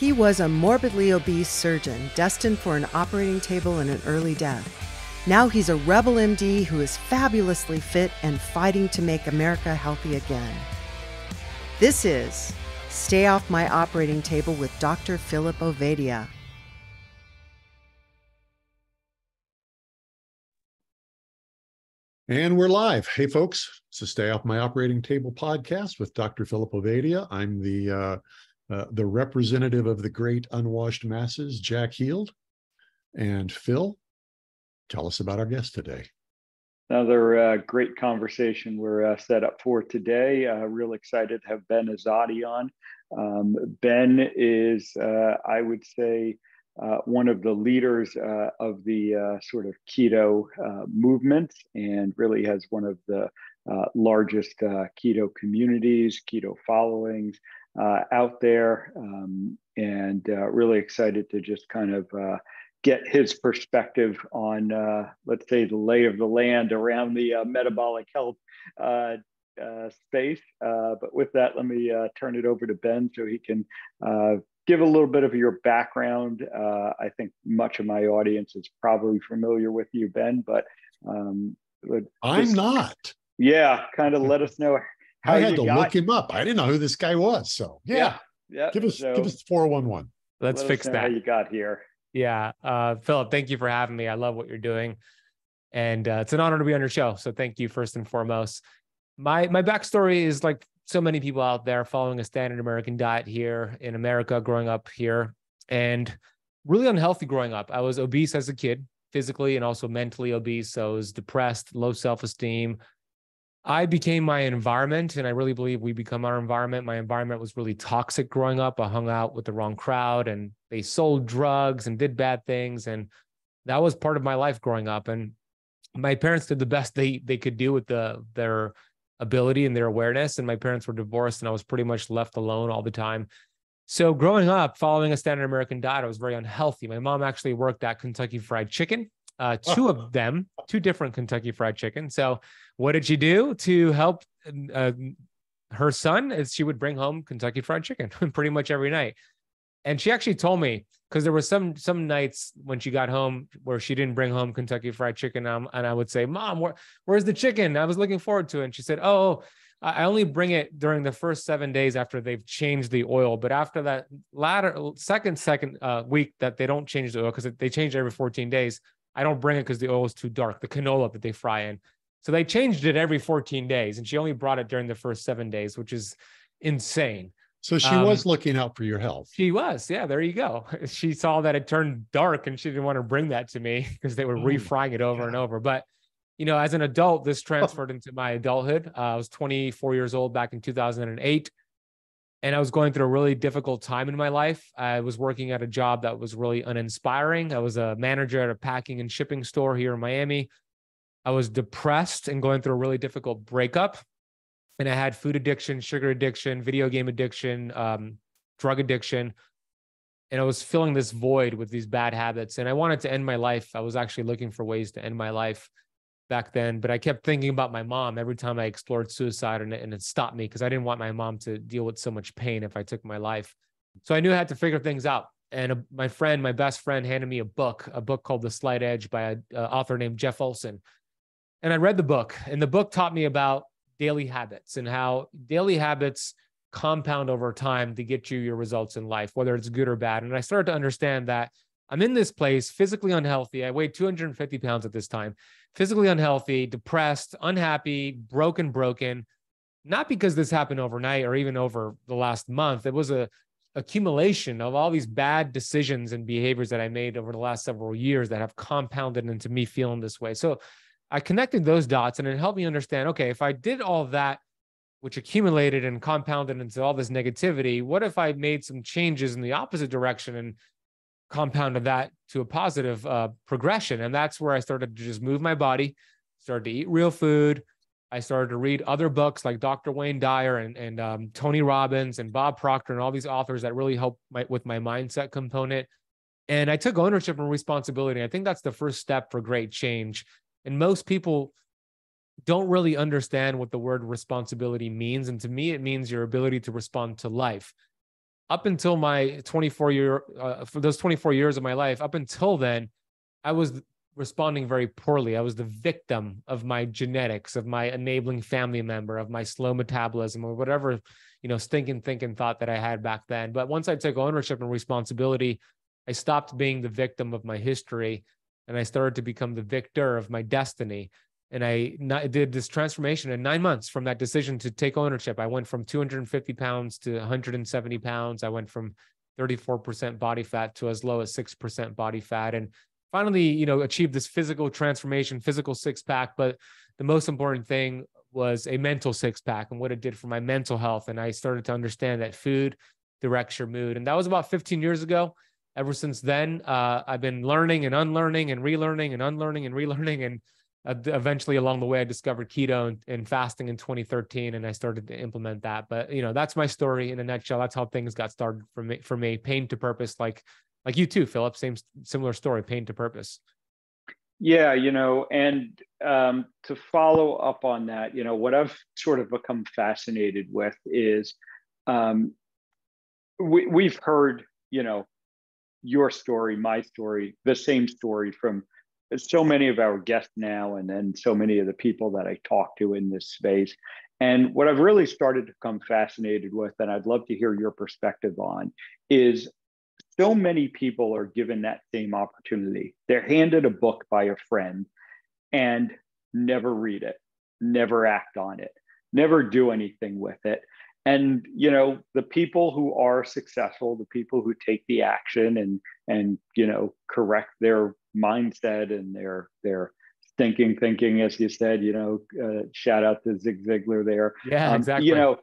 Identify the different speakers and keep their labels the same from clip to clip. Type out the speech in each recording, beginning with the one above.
Speaker 1: He was a morbidly obese surgeon destined for an operating table and an early death. Now he's a rebel MD who is fabulously fit and fighting to make America healthy again. This is Stay Off My Operating Table with Dr. Philip Ovadia.
Speaker 2: And we're live. Hey, folks. It's a Stay Off My Operating Table podcast with Dr. Philip Ovadia. I'm the uh, uh, the representative of the great unwashed masses, Jack Heald. And Phil, tell us about our guest today.
Speaker 3: Another uh, great conversation we're uh, set up for today. Uh, real excited to have Ben Azadi on. Um, ben is, uh, I would say, one of the leaders of the sort of keto movement and really has one of the largest keto communities, keto followings Uh, out there. Um, and uh, really excited to just kind of uh, get his perspective on, let's say, the lay of the land around the metabolic health space. but with that, let me turn it over to Ben so he can give a little bit of your background. Uh, I think much of my audience is probably familiar with you, Ben, but um,
Speaker 2: I'm not.
Speaker 3: Yeah, kind of let us know
Speaker 2: how I had to got. look him up. I didn't know who this guy was. So yeah, yeah. yeah. Give us so, give us four one one.
Speaker 4: Let's fix that.
Speaker 3: How you got here?
Speaker 4: Yeah, uh, Philip, thank you for having me. I love what you're doing, and uh, it's an honor to be on your show. So thank you first and foremost. My my backstory is like so many people out there following a standard American diet here in America, growing up here, and really unhealthy growing up. I was obese as a kid, physically and also mentally obese. So I was depressed, low self esteem. I became my environment, and I really believe we become our environment. My environment was really toxic growing up. I hung out with the wrong crowd, and they sold drugs and did bad things, and that was part of my life growing up. And my parents did the best they they could do with the their ability and their awareness. And my parents were divorced, and I was pretty much left alone all the time. So growing up, following a standard American diet, I was very unhealthy. My mom actually worked at Kentucky Fried Chicken, uh, two of them, two different Kentucky Fried Chicken. So what did she do to help uh, her son? Is she would bring home Kentucky Fried Chicken pretty much every night. And she actually told me because there were some some nights when she got home where she didn't bring home Kentucky Fried Chicken, um, and I would say, "Mom, where, where's the chicken?" I was looking forward to it, and she said, "Oh, I only bring it during the first seven days after they've changed the oil, but after that latter second second uh, week that they don't change the oil because they change every 14 days, I don't bring it because the oil is too dark, the canola that they fry in. So they changed it every 14 days, and she only brought it during the first seven days, which is insane.
Speaker 2: So she um, was looking out for your health.
Speaker 4: She was. Yeah, there you go. She saw that it turned dark and she didn't want to bring that to me because they were oh, refrying it over God. and over. But, you know, as an adult, this transferred into my adulthood. Uh, I was 24 years old back in 2008. And I was going through a really difficult time in my life. I was working at a job that was really uninspiring. I was a manager at a packing and shipping store here in Miami. I was depressed and going through a really difficult breakup and I had food addiction, sugar addiction, video game addiction, um, drug addiction. And I was filling this void with these bad habits. And I wanted to end my life. I was actually looking for ways to end my life back then. But I kept thinking about my mom every time I explored suicide, and it, and it stopped me because I didn't want my mom to deal with so much pain if I took my life. So I knew I had to figure things out. And a, my friend, my best friend, handed me a book, a book called The Slight Edge by an author named Jeff Olson. And I read the book, and the book taught me about daily habits and how daily habits compound over time to get you your results in life, whether it's good or bad. And I started to understand that I'm in this place physically unhealthy. I weighed 250 pounds at this time, physically unhealthy, depressed, unhappy, broken, broken. Not because this happened overnight or even over the last month. It was a accumulation of all these bad decisions and behaviors that I made over the last several years that have compounded into me feeling this way. So I connected those dots and it helped me understand okay, if I did all that, which accumulated and compounded into all this negativity, what if I made some changes in the opposite direction and compounded that to a positive uh, progression? And that's where I started to just move my body, started to eat real food. I started to read other books like Dr. Wayne Dyer and, and um, Tony Robbins and Bob Proctor and all these authors that really helped my, with my mindset component. And I took ownership and responsibility. I think that's the first step for great change and most people don't really understand what the word responsibility means. And to me, it means your ability to respond to life. Up until my 24 year, uh, for those 24 years of my life, up until then, I was responding very poorly. I was the victim of my genetics, of my enabling family member, of my slow metabolism, or whatever, you know, stinking thinking thought that I had back then. But once I took ownership and responsibility, I stopped being the victim of my history and I started to become the victor of my destiny. And I did this transformation in nine months from that decision to take ownership. I went from 250 pounds to 170 pounds. I went from 34% body fat to as low as 6% body fat. And finally, you know, achieved this physical transformation, physical six pack. But the most important thing was a mental six pack and what it did for my mental health. And I started to understand that food directs your mood. And that was about 15 years ago. Ever since then, uh, I've been learning and unlearning and relearning and unlearning and relearning. And eventually, along the way, I discovered keto and, and fasting in 2013, and I started to implement that. But you know, that's my story in a nutshell. That's how things got started for me. For me, pain to purpose, like like you too, Philip. Same similar story, pain to purpose.
Speaker 3: Yeah, you know, and um, to follow up on that, you know, what I've sort of become fascinated with is um, we, we've heard, you know, your story, my story, the same story from so many of our guests now, and then so many of the people that I talk to in this space. And what I've really started to become fascinated with, and I'd love to hear your perspective on, is so many people are given that same opportunity. They're handed a book by a friend and never read it, never act on it, never do anything with it. And you know, the people who are successful, the people who take the action and and you know correct their mindset and their their thinking thinking, as you said, you know, uh, shout out to Zig Ziglar there.
Speaker 4: Yeah, um, exactly.
Speaker 3: You know,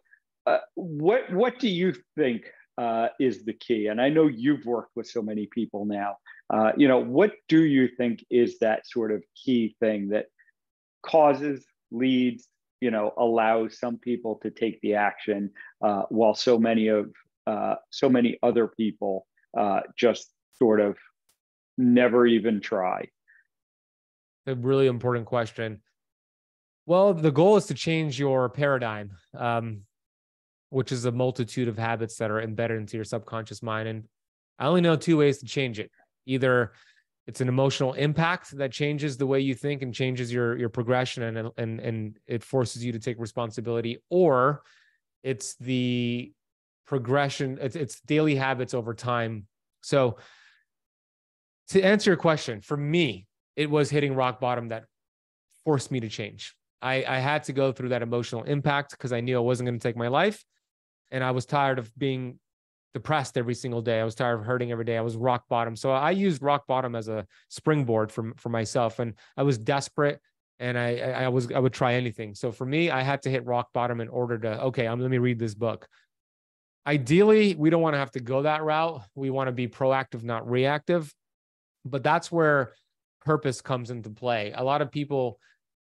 Speaker 3: uh, what what do you think uh, is the key. And I know you've worked with so many people now. Uh, you know, what do you think is that sort of key thing that causes, leads, you know, allows some people to take the action uh, while so many of uh, so many other people uh, just sort of never even try?
Speaker 4: A really important question. Well, the goal is to change your paradigm. Um, which is a multitude of habits that are embedded into your subconscious mind. And I only know two ways to change it. Either it's an emotional impact that changes the way you think and changes your your progression and and and it forces you to take responsibility, or it's the progression, it's, it's daily habits over time. So to answer your question, for me, it was hitting rock bottom that forced me to change. I, I had to go through that emotional impact because I knew I wasn't going to take my life and I was tired of being depressed every single day. I was tired of hurting every day. I was rock bottom. So I used rock bottom as a springboard for, for myself. And I was desperate and I, I was, I would try anything. So for me, I had to hit rock bottom in order to, okay, I'm, let me read this book. Ideally, we don't want to have to go that route. We want to be proactive, not reactive. But that's where purpose comes into play. A lot of people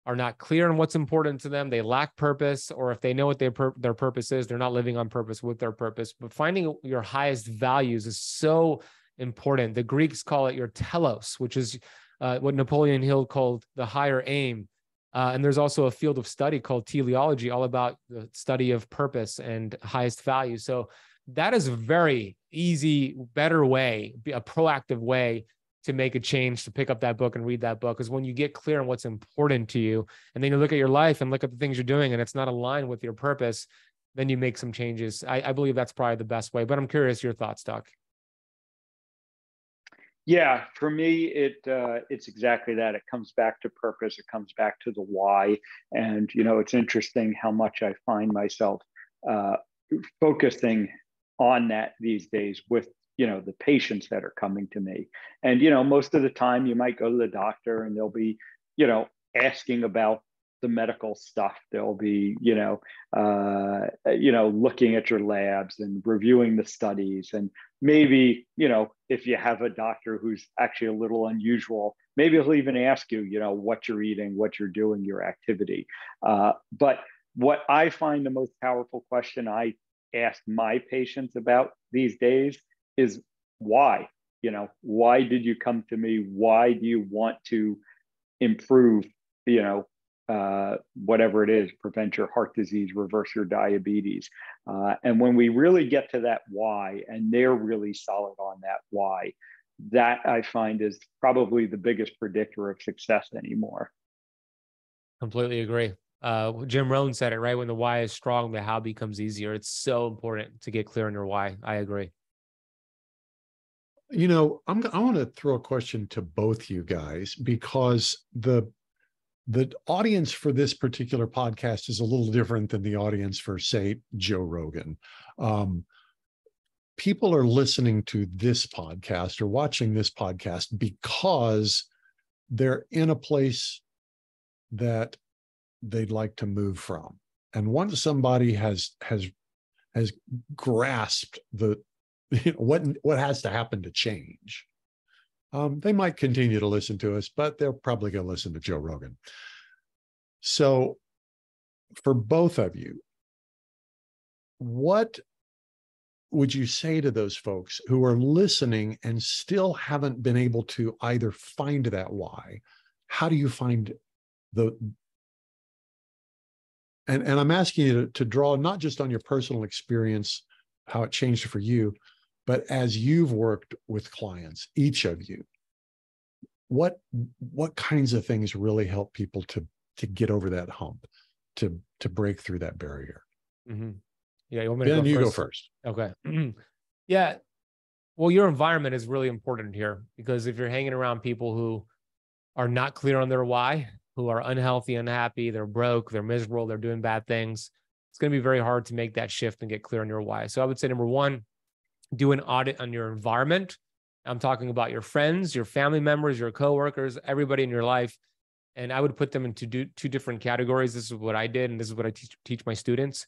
Speaker 4: are not clear on what's important to them. They lack purpose, or if they know what their pur- their purpose is, they're not living on purpose with their purpose. But finding your highest values is so important. The Greeks call it your telos, which is uh, what Napoleon Hill called the higher aim. Uh, and there's also a field of study called teleology, all about the study of purpose and highest value. So that is a very easy, better way, a proactive way to make a change to pick up that book and read that book is when you get clear on what's important to you and then you look at your life and look at the things you're doing and it's not aligned with your purpose then you make some changes. I, I believe that's probably the best way but i'm curious your thoughts doc.
Speaker 3: Yeah for me it uh, it's exactly that. It comes back to purpose. It comes back to the why. And you know it's interesting how much i find myself uh, focusing on that these days with you know the patients that are coming to me. And you know most of the time you might go to the doctor and they'll be you know asking about the medical stuff. They'll be you know uh, you know looking at your labs and reviewing the studies. And maybe you know if you have a doctor who's actually a little unusual maybe he'll even ask you you know what you're eating what you're doing your activity. Uh, but what i find the most powerful question i ask my patients about these days is why you know why did you come to me why do you want to improve you know uh, whatever it is, prevent your heart disease, reverse your diabetes. Uh, and when we really get to that why, and they're really solid on that why, that I find is probably the biggest predictor of success anymore.
Speaker 4: Completely agree. Uh, Jim Rohn said it right. When the why is strong, the how becomes easier. It's so important to get clear on your why. I agree.
Speaker 2: You know, I'm I want to throw a question to both you guys because the the audience for this particular podcast is a little different than the audience for, say, Joe Rogan. Um, people are listening to this podcast or watching this podcast because they're in a place that they'd like to move from and once somebody has has has grasped the what what has to happen to change? Um, they might continue to listen to us but they're probably going to listen to joe rogan. So for both of you what would you say to those folks who are listening and still haven't been able to either find that why? How do you find the and and i'm asking you to, to draw not just on your personal experience how it changed for you but as you've worked with clients each of you what what kinds of things really help people to to get over that hump to to break through that barrier
Speaker 4: mm-hmm. yeah you want me
Speaker 2: to ben,
Speaker 4: go
Speaker 2: you
Speaker 4: first?
Speaker 2: go first
Speaker 4: okay yeah well your environment is really important here because if you're hanging around people who are not clear on their why who are unhealthy, unhappy, they're broke, they're miserable, they're doing bad things, it's going to be very hard to make that shift and get clear on your why. So I would say number one, do an audit on your environment. I'm talking about your friends, your family members, your coworkers, everybody in your life. And I would put them into two different categories. This is what I did, and this is what I teach, teach my students.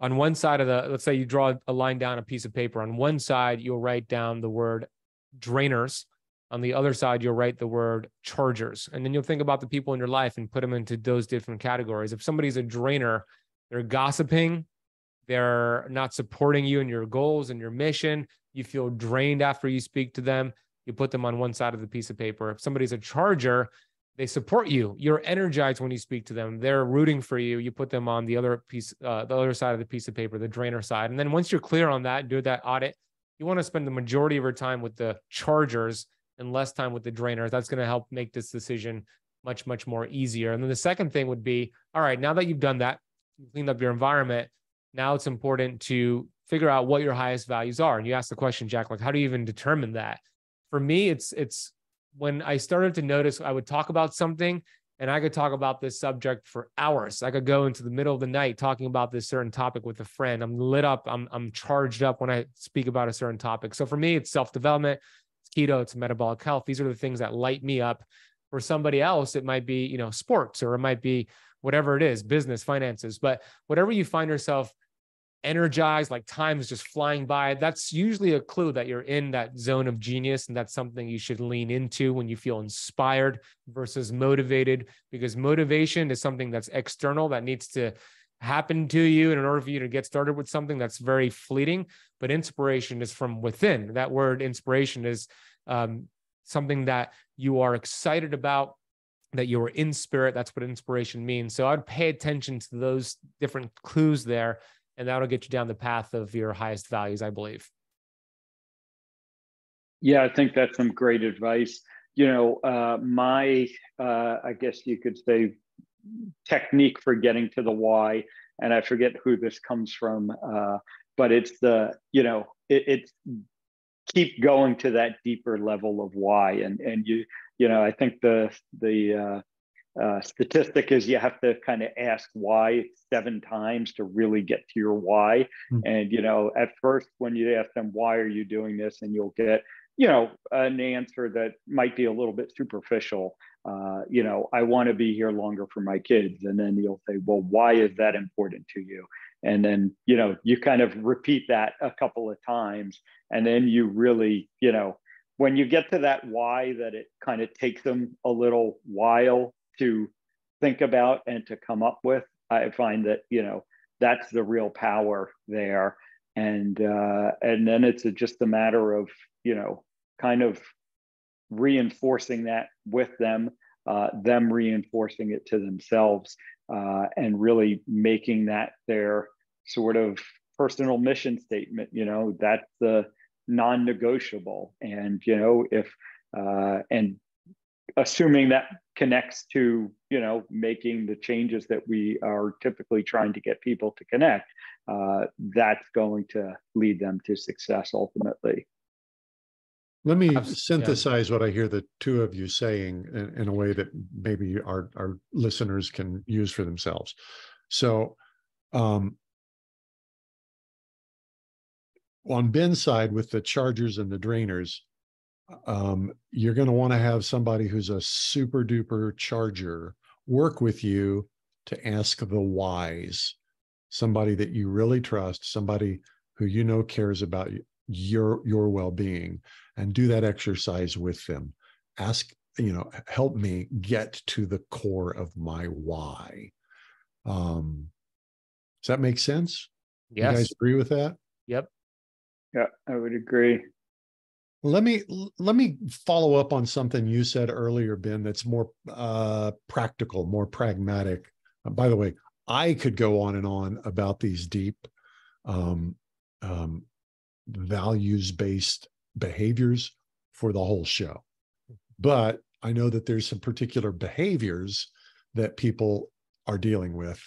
Speaker 4: On one side of the, let's say you draw a line down a piece of paper. On one side, you'll write down the word drainers on the other side, you'll write the word chargers. And then you'll think about the people in your life and put them into those different categories. If somebody's a drainer, they're gossiping, they're not supporting you in your goals and your mission, you feel drained after you speak to them, you put them on one side of the piece of paper. If somebody's a charger, they support you. You're energized when you speak to them. They're rooting for you. You put them on the other piece, uh, the other side of the piece of paper, the drainer side. And then once you're clear on that, do that audit. You want to spend the majority of your time with the chargers and less time with the drainers. That's going to help make this decision much, much more easier. And then the second thing would be all right, now that you've done that, you cleaned up your environment, now it's important to figure out what your highest values are. And you asked the question, Jack, like, how do you even determine that? For me, it's, it's, when I started to notice I would talk about something and I could talk about this subject for hours. I could go into the middle of the night talking about this certain topic with a friend. I'm lit up. I'm I'm charged up when I speak about a certain topic. So for me, it's self development it's keto, it's metabolic health. These are the things that light me up. For somebody else, it might be, you know, sports or it might be whatever it is, business, finances. But whatever you find yourself energized, like time is just flying by, that's usually a clue that you're in that zone of genius. And that's something you should lean into when you feel inspired versus motivated, because motivation is something that's external that needs to happen to you in order for you to get started with something that's very fleeting. But inspiration is from within. That word inspiration is um, something that you are excited about that you are in spirit. That's what inspiration means. So i'd pay attention to those different clues there and that'll get you down the path of your highest values i believe.
Speaker 3: Yeah i think that's some great advice. You know uh, my uh, i guess you could say technique for getting to the why and i forget who this comes from uh, but it's the you know it, it's keep going to that deeper level of why and and you you know i think the the uh, statistic is you have to kind of ask why seven times to really get to your why mm-hmm. and you know at first when you ask them why are you doing this and you'll get you know an answer that might be a little bit superficial uh, you know, I want to be here longer for my kids. And then you'll say, well, why is that important to you? And then, you know, you kind of repeat that a couple of times. And then you really, you know, when you get to that why that it kind of takes them a little while to think about and to come up with, I find that, you know, that's the real power there. And uh, and then it's a, just a matter of, you know, kind of reinforcing that with them uh, them reinforcing it to themselves uh, and really making that their sort of personal mission statement. You know, that's the non-negotiable, and you know if uh, and assuming that connects to you know making the changes that we are typically trying to get people to connect uh, that's going to lead them to success ultimately
Speaker 2: let me synthesize yeah. what i hear the two of you saying in, in, a way that maybe our, our listeners can use for themselves so um, on ben's side with the chargers and the drainers um, you're going to want to have somebody who's a super duper charger work with you to ask the whys. Somebody that you really trust somebody who you know cares about your your well-being and do that exercise with them. Ask you know help me get to the core of my why. Um does that make sense?
Speaker 4: Yes
Speaker 2: you guys agree with that?
Speaker 4: Yep.
Speaker 3: Yeah i would agree
Speaker 2: let me let me follow up on something you said earlier, Ben. That's more uh, practical, more pragmatic. Uh, by the way, I could go on and on about these deep um, um, values-based behaviors for the whole show, but I know that there's some particular behaviors that people are dealing with.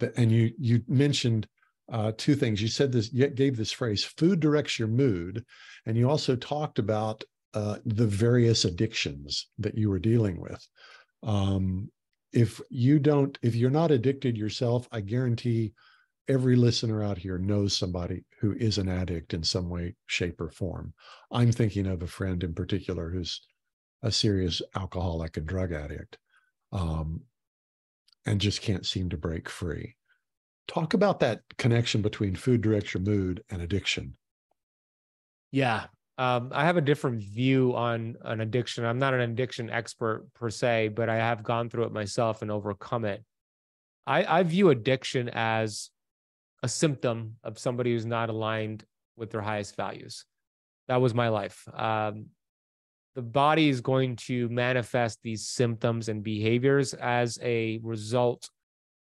Speaker 2: That, and you you mentioned uh, two things. You said this, you gave this phrase, food directs your mood. And you also talked about uh, the various addictions that you were dealing with. Um, if you don't, if you're not addicted yourself, I guarantee every listener out here knows somebody who is an addict in some way, shape, or form. I'm thinking of a friend in particular who's a serious alcoholic and drug addict um, and just can't seem to break free. Talk about that connection between food direction, mood, and addiction.
Speaker 4: Yeah. Um, I have a different view on an addiction. I'm not an addiction expert per se, but I have gone through it myself and overcome it. I, I view addiction as a symptom of somebody who's not aligned with their highest values. That was my life. Um, the body is going to manifest these symptoms and behaviors as a result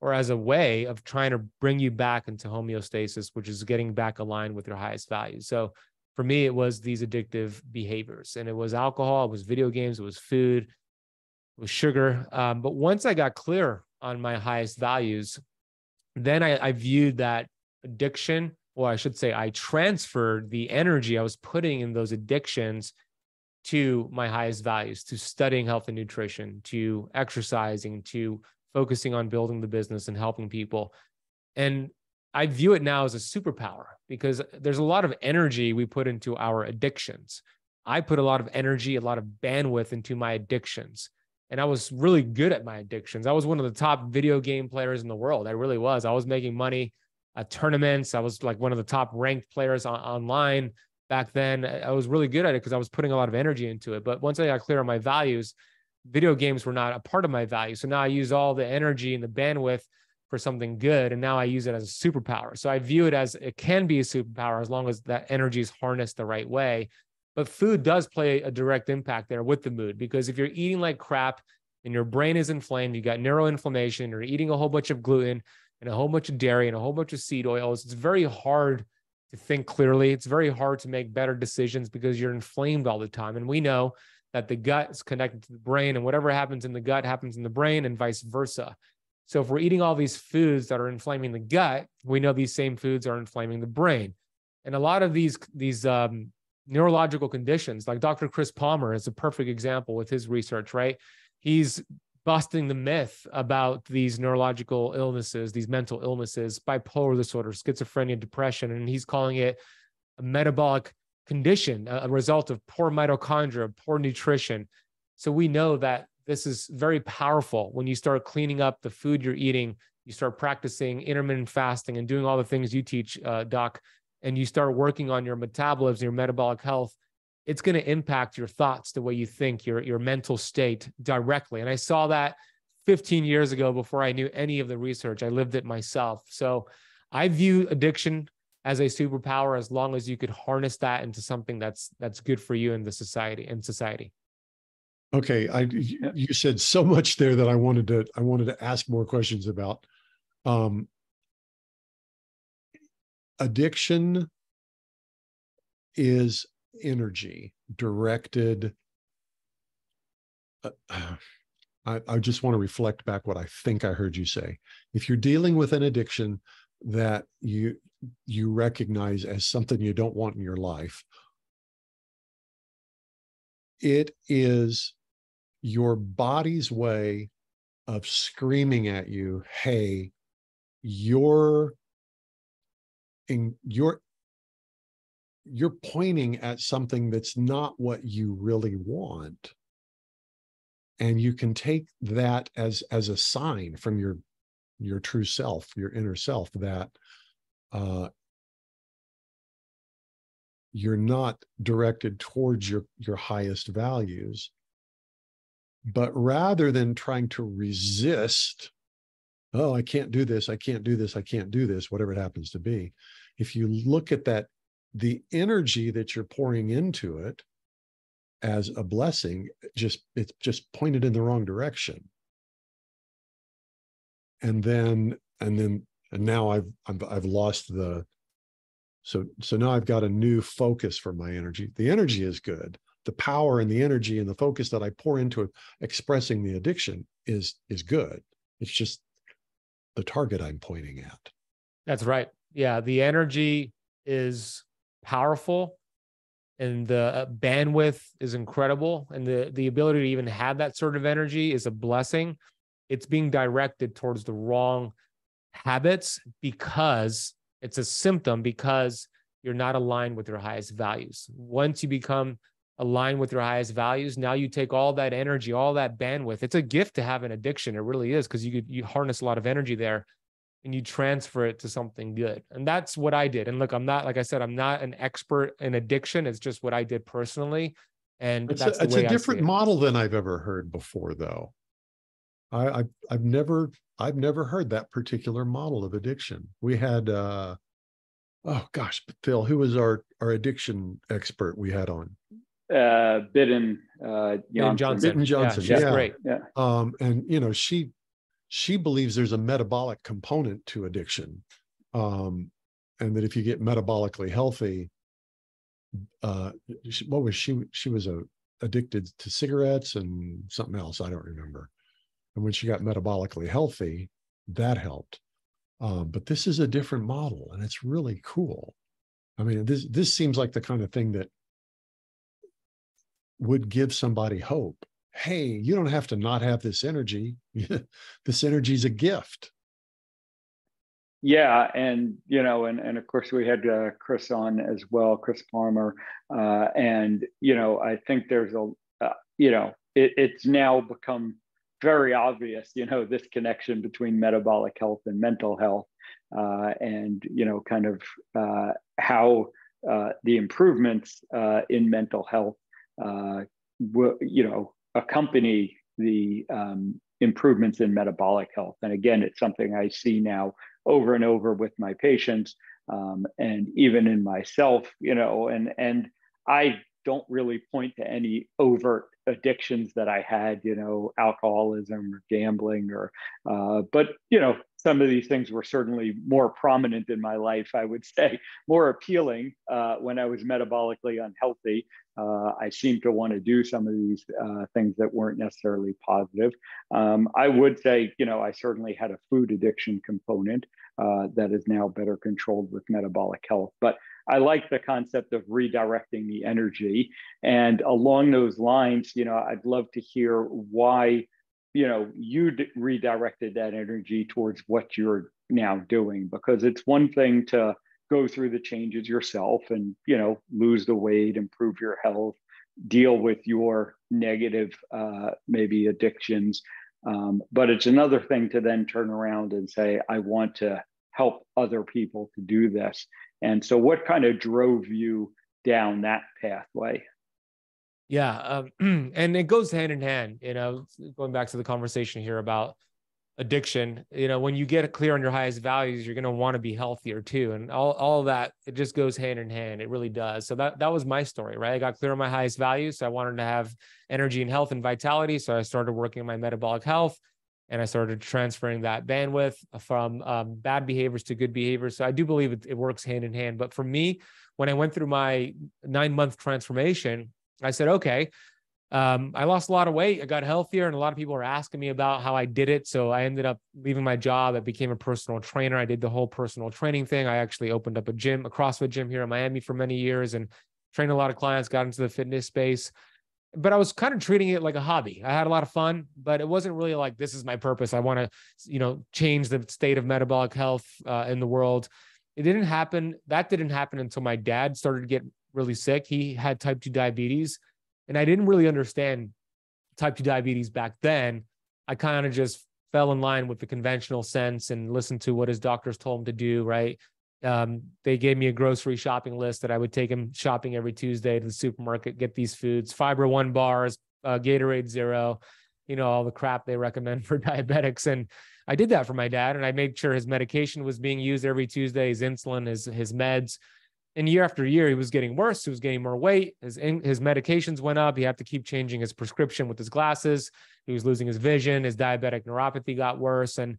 Speaker 4: or as a way of trying to bring you back into homeostasis, which is getting back aligned with your highest values. So for me, it was these addictive behaviors, and it was alcohol, it was video games, it was food, it was sugar. Um, but once I got clear on my highest values, then I, I viewed that addiction, or I should say, I transferred the energy I was putting in those addictions to my highest values, to studying health and nutrition, to exercising, to focusing on building the business and helping people. And I view it now as a superpower because there's a lot of energy we put into our addictions. I put a lot of energy, a lot of bandwidth into my addictions. And I was really good at my addictions. I was one of the top video game players in the world. I really was. I was making money at tournaments. I was like one of the top ranked players on- online back then. I was really good at it because I was putting a lot of energy into it. But once I got clear on my values, video games were not a part of my value. So now I use all the energy and the bandwidth for something good. And now I use it as a superpower. So I view it as it can be a superpower as long as that energy is harnessed the right way. But food does play a direct impact there with the mood because if you're eating like crap and your brain is inflamed, you got neuroinflammation, you're eating a whole bunch of gluten and a whole bunch of dairy and a whole bunch of seed oils, it's very hard to think clearly. It's very hard to make better decisions because you're inflamed all the time. And we know that the gut is connected to the brain and whatever happens in the gut happens in the brain and vice versa. So if we're eating all these foods that are inflaming the gut, we know these same foods are inflaming the brain. And a lot of these these um, neurological conditions, like Dr. Chris Palmer is a perfect example with his research, right? He's busting the myth about these neurological illnesses, these mental illnesses, bipolar disorder, schizophrenia, depression, and he's calling it a metabolic condition, a result of poor mitochondria, poor nutrition. So we know that this is very powerful when you start cleaning up the food you're eating, you start practicing intermittent fasting and doing all the things you teach, uh, Doc, and you start working on your metabolism, your metabolic health. It's going to impact your thoughts, the way you think, your, your mental state directly. And I saw that 15 years ago before I knew any of the research. I lived it myself. So I view addiction as a superpower as long as you could harness that into something that's that's good for you in the society in society
Speaker 2: Okay, I you said so much there that I wanted to I wanted to ask more questions about. Um, addiction is energy directed. Uh, I, I just want to reflect back what I think I heard you say. If you're dealing with an addiction that you you recognize as something you don't want in your life, it is your body's way of screaming at you, hey, you're in you're you're pointing at something that's not what you really want. And you can take that as as a sign from your your true self your inner self that uh you're not directed towards your your highest values but rather than trying to resist, oh, I can't do this, I can't do this, I can't do this, whatever it happens to be, if you look at that, the energy that you're pouring into it as a blessing, just it's just pointed in the wrong direction. And then, and then, and now I've I've, I've lost the so so now I've got a new focus for my energy. The energy is good the power and the energy and the focus that I pour into expressing the addiction is is good. It's just the target I'm pointing at.
Speaker 4: That's right. Yeah, the energy is powerful and the uh, bandwidth is incredible and the the ability to even have that sort of energy is a blessing. It's being directed towards the wrong habits because it's a symptom because you're not aligned with your highest values. Once you become aligned with your highest values now you take all that energy all that bandwidth. It's a gift to have an addiction. It really is because you could you harness a lot of energy there and you transfer it to something good. And that's what i did. And look i'm not like i said i'm not an expert in addiction. It's just what i did personally. And
Speaker 2: it's
Speaker 4: that's
Speaker 2: a, it's a different model than i've ever heard before though I, I've, I've never i've never heard that particular model of addiction we had uh oh gosh phil who was our our addiction expert we had on
Speaker 3: uh, Bitten uh,
Speaker 4: Jonsson.
Speaker 2: Bitten Jonsson.
Speaker 4: Yeah, she's
Speaker 2: yeah.
Speaker 4: great.
Speaker 3: Yeah.
Speaker 2: Um, and you know, she she believes there's a metabolic component to addiction, um, and that if you get metabolically healthy, uh, what was she? She was a addicted to cigarettes and something else. I don't remember. And when she got metabolically healthy, that helped. Um, but this is a different model, and it's really cool. I mean, this this seems like the kind of thing that would give somebody hope. Hey, you don't have to not have this energy. this energy is a gift.
Speaker 3: Yeah, and you know, and and of course we had uh, Chris on as well, Chris Palmer, uh, and you know, I think there's a, uh, you know, it, it's now become very obvious, you know, this connection between metabolic health and mental health, uh, and you know, kind of uh, how uh, the improvements in mental health uh, you know, accompany the um, improvements in metabolic health. And again, it's something I see now over and over with my patients um, and even in myself, you know, and, and I don't really point to any overt addictions that I had, you know, alcoholism or gambling or, uh, but, you know, some of these things were certainly more prominent in my life, I would say, more appealing uh, when I was metabolically unhealthy. Uh, I seemed to want to do some of these uh, things that weren't necessarily positive. Um, I would say, you know, I certainly had a food addiction component uh, that is now better controlled with metabolic health. But I like the concept of redirecting the energy. And along those lines, you know, I'd love to hear why, you know, you d- redirected that energy towards what you're now doing, because it's one thing to go through the changes yourself and, you know, lose the weight, improve your health, deal with your negative, uh, maybe addictions. Um, but it's another thing to then turn around and say, I want to help other people to do this. And so, what kind of drove you down that pathway?
Speaker 4: Yeah, um, and it goes hand in hand. You know, going back to the conversation here about addiction you know when you get clear on your highest values you're going to want to be healthier too and all, all that it just goes hand in hand it really does. So that that was my story right? I got clear on my highest values so i wanted to have energy and health and vitality so i started working on my metabolic health and i started transferring that bandwidth from um, bad behaviors to good behaviors. So i do believe it, it works hand in hand. But for me when i went through my nine month transformation i said okay um, I lost a lot of weight. I got healthier, and a lot of people were asking me about how I did it. So I ended up leaving my job. I became a personal trainer. I did the whole personal training thing. I actually opened up a gym, a CrossFit gym here in Miami for many years, and trained a lot of clients. Got into the fitness space, but I was kind of treating it like a hobby. I had a lot of fun, but it wasn't really like this is my purpose. I want to, you know, change the state of metabolic health uh, in the world. It didn't happen. That didn't happen until my dad started to get really sick. He had type two diabetes and I didn't really understand type 2 diabetes back then. I kind of just fell in line with the conventional sense and listened to what his doctors told him to do, right? Um, they gave me a grocery shopping list that I would take him shopping every Tuesday to the supermarket, get these foods, fiber one bars, uh, Gatorade zero, you know, all the crap they recommend for diabetics. And I did that for my dad. And I made sure his medication was being used every Tuesday, his insulin, his, his meds and year after year he was getting worse he was getting more weight his his medications went up he had to keep changing his prescription with his glasses he was losing his vision his diabetic neuropathy got worse and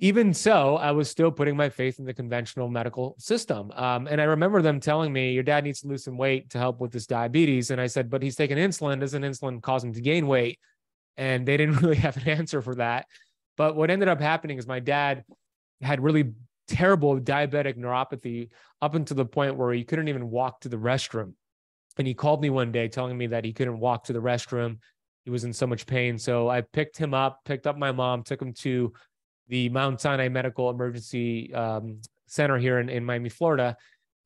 Speaker 4: even so i was still putting my faith in the conventional medical system. Um, and i remember them telling me your dad needs to lose some weight to help with this diabetes and i said but he's taking insulin doesn't insulin cause him to gain weight? And they didn't really have an answer for that. But what ended up happening is my dad had really terrible diabetic neuropathy up until the point where he couldn't even walk to the restroom. And he called me one day telling me that he couldn't walk to the restroom. He was in so much pain. So I picked him up, picked up my mom, took him to the Mount Sinai Medical Emergency um, Center here in, in Miami, Florida.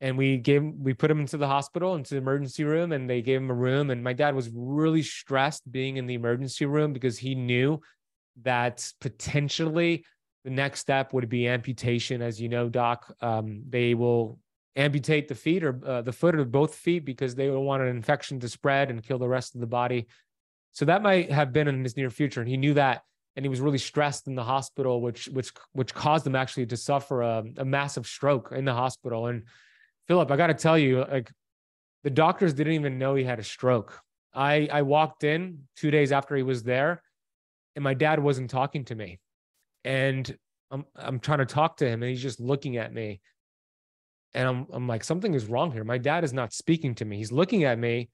Speaker 4: And we gave we put him into the hospital, into the emergency room, and they gave him a room. And my dad was really stressed being in the emergency room because he knew that potentially the next step would be amputation. As you know, Doc, um, they will amputate the feet or uh, the foot or both feet because they don't want an infection to spread and kill the rest of the body. So that might have been in his near future, and he knew that, and he was really stressed in the hospital, which which which caused him actually to suffer a, a massive stroke in the hospital. And Philip, I got to tell you, like the doctors didn't even know he had a stroke. I I walked in two days after he was there, and my dad wasn't talking to me and I'm I'm trying to talk to him and he's just looking at me. And I'm I'm like, something is wrong here. My dad is not speaking to me. He's looking at me.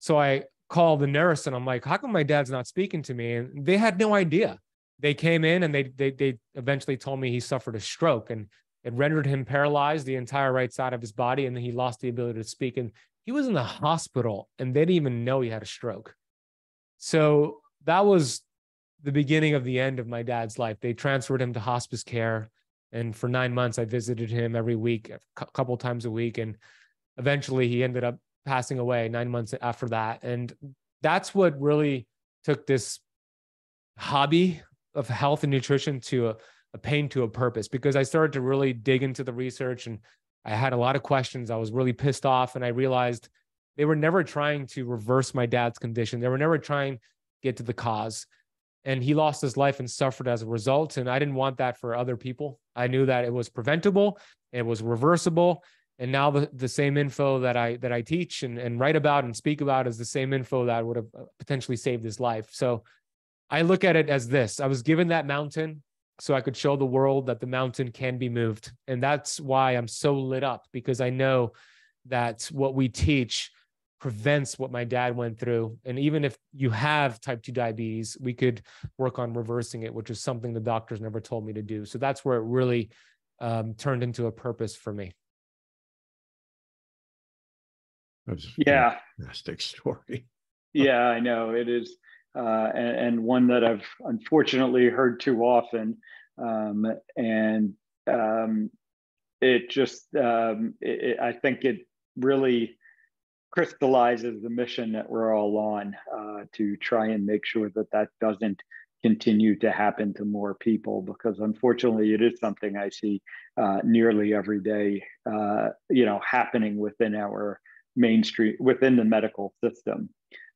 Speaker 4: So I call the nurse and I'm like, how come my dad's not speaking to me? And they had no idea. They came in and they they they eventually told me he suffered a stroke and it rendered him paralyzed the entire right side of his body and then he lost the ability to speak. And he was in the hospital and they didn't even know he had a stroke. So that was the beginning of the end of my dad's life. They transferred him to hospice care. And for nine months, I visited him every week, a couple times a week. And eventually he ended up passing away nine months after that. And that's what really took this hobby of health and nutrition to a, a pain to a purpose because I started to really dig into the research and I had a lot of questions. I was really pissed off and I realized they were never trying to reverse my dad's condition. They were never trying to get to the cause and he lost his life and suffered as a result. And I didn't want that for other people. I knew that it was preventable, it was reversible. And now the, the same info that I that I teach and, and write about and speak about is the same info that would have uh, potentially saved his life. So I look at it as this. I was given that mountain so I could show the world that the mountain can be moved. And that's why I'm so lit up because I know that what we teach prevents what my dad went through. And even if you have type 2 diabetes, we could work on reversing it, which is something the doctors never told me to do. So that's where it really um, turned into a purpose for me.
Speaker 2: That's
Speaker 3: yeah.
Speaker 2: Fantastic story.
Speaker 3: yeah, I know it is. Uh, and, and, one that I've unfortunately heard too often. Um, and um, it just, um, it, it, I think it really crystallizes the mission that we're all on uh, to try and make sure that that doesn't continue to happen to more people because unfortunately it is something i see uh, nearly every day uh, you know happening within our mainstream within the medical system.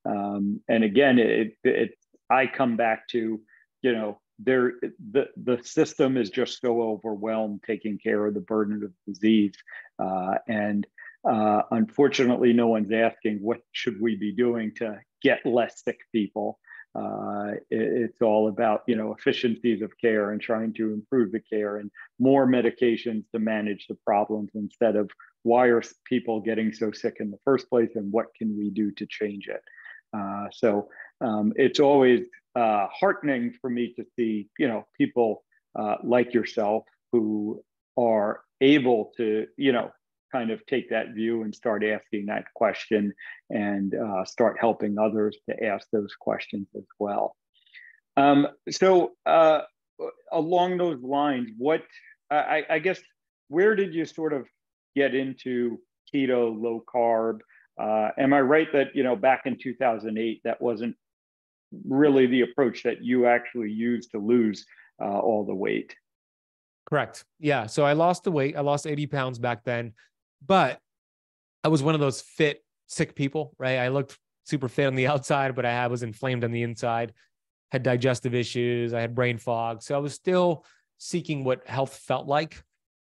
Speaker 3: Um, and again it, it i come back to you know there the the system is just so overwhelmed taking care of the burden of disease, uh, and uh, unfortunately, no one's asking what should we be doing to get less sick people. Uh, it, it's all about you know efficiencies of care and trying to improve the care and more medications to manage the problems instead of why are people getting so sick in the first place and what can we do to change it. Uh, so um, it's always uh, heartening for me to see you know people uh, like yourself who are able to you know kind of take that view and start asking that question and uh, start helping others to ask those questions as well. Um, so uh, along those lines, what I, I, guess where did you sort of get into keto, low carb? Uh, am I right that you know back in 2008 that wasn't really the approach that you actually used to lose uh, all the weight?
Speaker 4: Correct. Yeah. So I lost the weight. I lost 80 pounds back then. But I was one of those fit, sick people, right? I looked super fit on the outside, but I was inflamed on the inside, had digestive issues, I had brain fog. So I was still seeking what health felt like.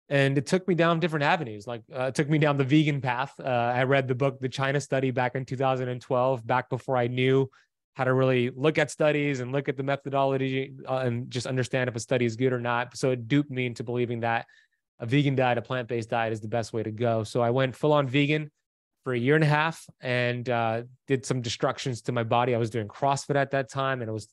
Speaker 4: And it took me down different avenues. Like uh, it took me down the vegan path. Uh, I read the book, The China Study, back in 2012, back before I knew how to really look at studies and look at the methodology uh, and just understand if a study is good or not. So it duped me into believing that a vegan diet, a plant based diet is the best way to go. So I went full on vegan for a year and a half and uh, did some destructions to my body. I was doing CrossFit at that time, and it was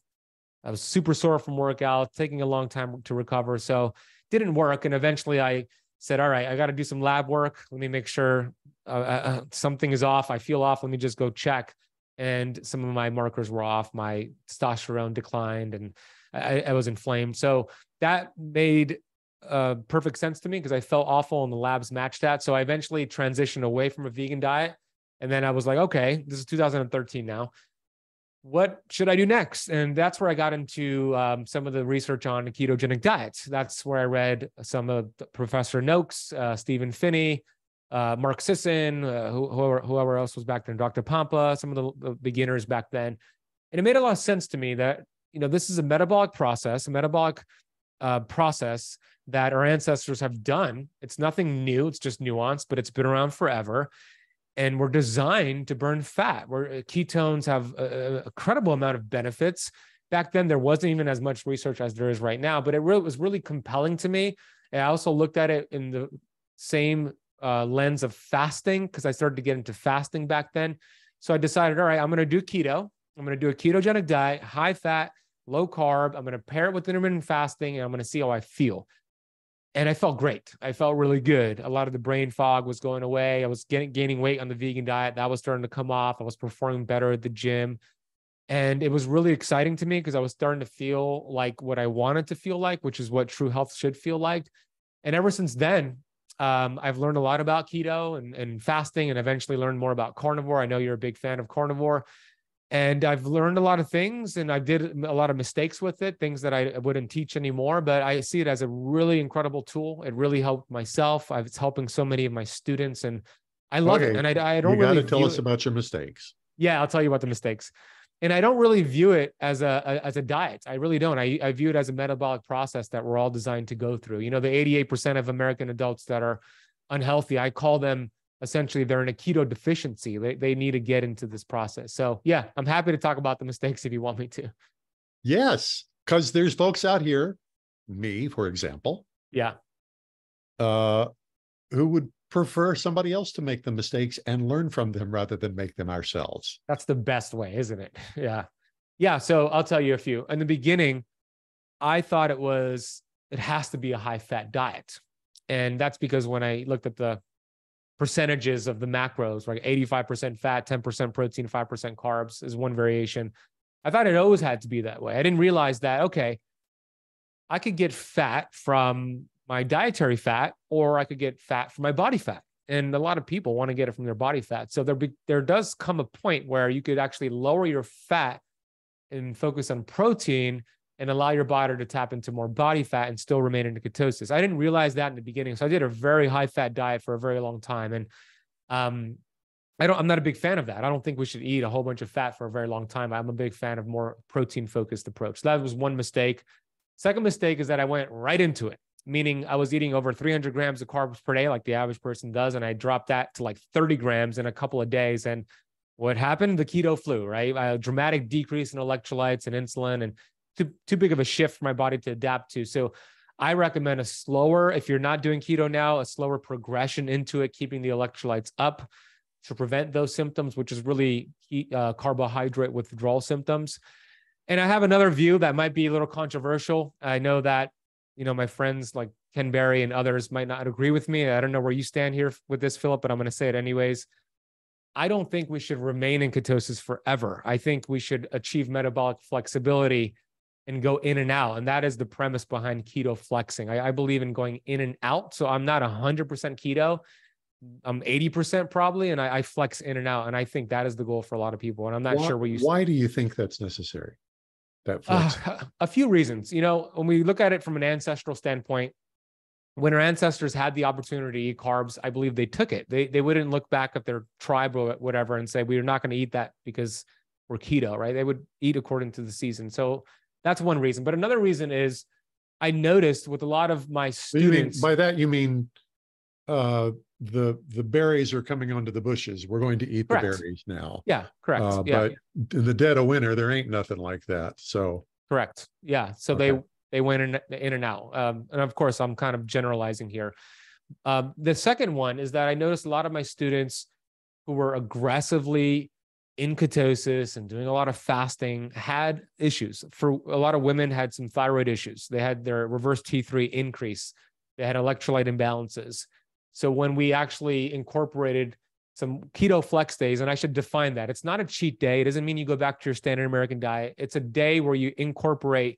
Speaker 4: I was super sore from workout, taking a long time to recover. So didn't work, and eventually I said, "All right, I got to do some lab work. Let me make sure uh, uh, uh, something is off. I feel off. Let me just go check." And some of my markers were off. My testosterone declined, and I, I was inflamed. So that made uh, perfect sense to me because I felt awful and the labs matched that. So I eventually transitioned away from a vegan diet. And then I was like, okay, this is 2013 now. What should I do next? And that's where I got into um, some of the research on ketogenic diets. That's where I read some of Professor Noakes, uh, Stephen Phinney, uh, Mark Sisson, uh, whoever, whoever else was back then, Dr. Pompa, some of the, the beginners back then. And it made a lot of sense to me that, you know, this is a metabolic process, a metabolic uh, process that our ancestors have done. It's nothing new, it's just nuanced, but it's been around forever. And we're designed to burn fat. Where uh, ketones have a, a credible amount of benefits. Back then, there wasn't even as much research as there is right now, but it really was really compelling to me. And I also looked at it in the same uh, lens of fasting because I started to get into fasting back then. So I decided, all right, I'm going to do keto. I'm going to do a ketogenic diet, high fat, low carb. I'm going to pair it with intermittent fasting and I'm going to see how I feel and I felt great. I felt really good. A lot of the brain fog was going away. I was getting gaining weight on the vegan diet. That was starting to come off. I was performing better at the gym. And it was really exciting to me because I was starting to feel like what I wanted to feel like, which is what true health should feel like. And ever since then, um, I've learned a lot about keto and, and fasting and eventually learned more about carnivore. I know you're a big fan of carnivore and I've learned a lot of things and I did a lot of mistakes with it, things that I wouldn't teach anymore. But I see it as a really incredible tool. It really helped myself. I've, it's helping so many of my students, and I love okay. it. And I, I don't
Speaker 2: you
Speaker 4: really
Speaker 2: tell us it. about your mistakes.
Speaker 4: Yeah, I'll tell you about the mistakes. And I don't really view it as a, a as a diet. I really don't. I, I view it as a metabolic process that we're all designed to go through. You know, the 88% of American adults that are unhealthy, I call them essentially they're in a keto deficiency. They, they need to get into this process. So yeah, I'm happy to talk about the mistakes if you want me to.
Speaker 2: Yes, because there's folks out here, me, for example.
Speaker 4: Yeah.
Speaker 2: Uh, who would prefer somebody else to make the mistakes and learn from them rather than make them ourselves.
Speaker 4: That's the best way, isn't it? Yeah. Yeah. So I'll tell you a few. In the beginning, I thought it was, it has to be a high fat diet. And that's because when I looked at the percentages of the macros, like 85% fat, 10% protein, 5% carbs is one variation. I thought it always had to be that way. I didn't realize that, okay, I could get fat from my dietary fat, or I could get fat from my body fat. And a lot of people want to get it from their body fat. So there, be, there does come a point where you could actually lower your fat and focus on protein and allow your body to tap into more body fat and still remain in ketosis. I didn't realize that in the beginning. So I did a very high fat diet for a very long time. And um, I don't, I'm not a big fan of that. I don't think we should eat a whole bunch of fat for a very long time. I'm a big fan of more protein focused approach. That was one mistake. Second mistake is that I went right into it, meaning I was eating over 300 grams of carbs per day, like the average person does. And I dropped that to like 30 grams in a couple of days. And what happened? The keto flu, right? A dramatic decrease in electrolytes and insulin and too, too big of a shift for my body to adapt to. So I recommend a slower, if you're not doing keto now, a slower progression into it, keeping the electrolytes up to prevent those symptoms, which is really uh, carbohydrate withdrawal symptoms. And I have another view that might be a little controversial. I know that, you know, my friends like Ken Berry and others might not agree with me. I don't know where you stand here with this, Philip, but I'm going to say it anyways. I don't think we should remain in ketosis forever. I think we should achieve metabolic flexibility and go in and out. And that is the premise behind keto flexing. I, I believe in going in and out. So I'm not 100% keto. I'm 80% probably, and I, I, flex in and out. And I think that is the goal for a lot of people. And I'm not
Speaker 2: why,
Speaker 4: sure what you.
Speaker 2: Why do you think that's necessary? That flex? Uh,
Speaker 4: a few reasons. You know, when we look at it from an ancestral standpoint, when our ancestors had the opportunity to eat carbs, I believe they took it. They they wouldn't look back at their tribe or whatever and say we're not going to eat that because we're keto, right? They would eat according to the season. So that's one reason. But another reason is I noticed with a lot of my students.
Speaker 2: by that you mean uh, the the berries are coming onto the bushes. We're going to eat correct. the berries now.
Speaker 4: Yeah, correct. Uh,
Speaker 2: yeah, but yeah. in the dead of winter, there ain't nothing like that. So
Speaker 4: correct. Yeah. So okay. they they went in in and out. Um, and of course, I'm kind of generalizing here. Um, the second one is that I noticed a lot of my students who were aggressively in ketosis and doing a lot of fasting had issues. For a lot of women had some thyroid issues. They had their reverse T3 increase. They had electrolyte imbalances. So when we actually incorporated some keto flex days, and I should define that. It's not a cheat day. It doesn't mean you go back to your standard American diet. It's a day where you incorporate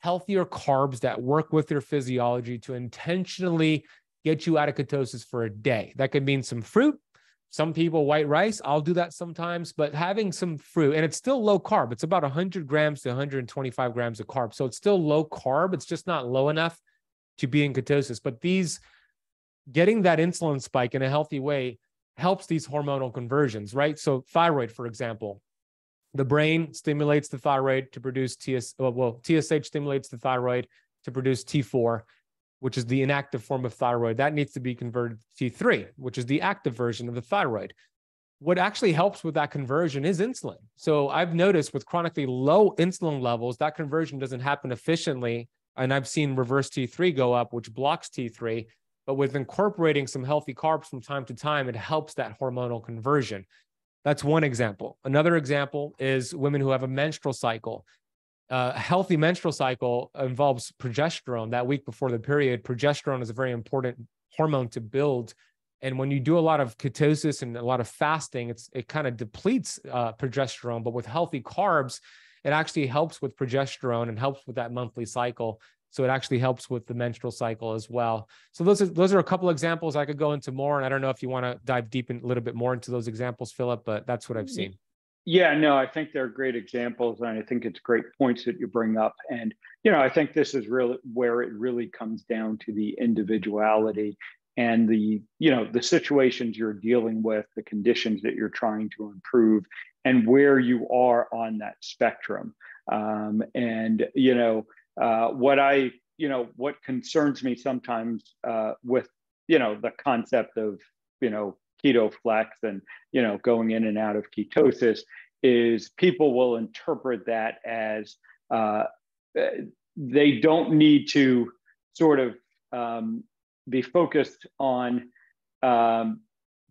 Speaker 4: healthier carbs that work with your physiology to intentionally get you out of ketosis for a day. That could mean some fruit, some people white rice. I'll do that sometimes, but having some fruit and it's still low carb. It's about 100 grams to 125 grams of carb. So it's still low carb. It's just not low enough to be in ketosis. But these getting that insulin spike in a healthy way helps these hormonal conversions, right? So thyroid, for example, the brain stimulates the thyroid to produce TS. Well, TSH stimulates the thyroid to produce T4 which is the inactive form of thyroid, that needs to be converted to T3, which is the active version of the thyroid. What actually helps with that conversion is insulin. So I've noticed with chronically low insulin levels, that conversion doesn't happen efficiently. And I've seen reverse T3 go up, which blocks T3. But with incorporating some healthy carbs from time to time, it helps that hormonal conversion. That's one example. Another example is women who have a menstrual cycle a healthy menstrual cycle involves progesterone that week before the period. Progesterone is a very important hormone to build. And when you do a lot of ketosis and a lot of fasting, it's it kind of depletes uh, progesterone. But with healthy carbs, it actually helps with progesterone and helps with that monthly cycle. So it actually helps with the menstrual cycle as well. So those are those are a couple examples. I could go into more, and I don't know if you want to dive deep in a little bit more into those examples, Philip. But that's what I've seen.
Speaker 3: Yeah, no, I think they're great examples, and I think it's great points that you bring up. And you know, I think this is really where it really comes down to the individuality and the you know the situations you're dealing with, the conditions that you're trying to improve, and where you are on that spectrum. Um, and you know, uh, what I you know what concerns me sometimes uh, with you know the concept of you know keto flex and you know going in and out of ketosis is people will interpret that as uh, they don't need to sort of um, be focused on um,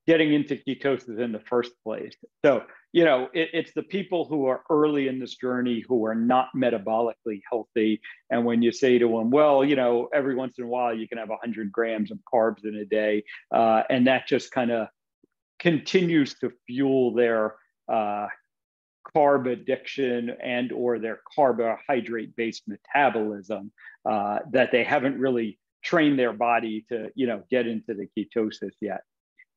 Speaker 3: getting into ketosis in the first place. So, you know, it, it's the people who are early in this journey who are not metabolically healthy. And when you say to them, well, you know, every once in a while you can have 100 grams of carbs in a day, uh, and that just kind of continues to fuel their uh, carb addiction and or their carbohydrate based metabolism uh, that they haven't really trained their body to you know get into the ketosis yet.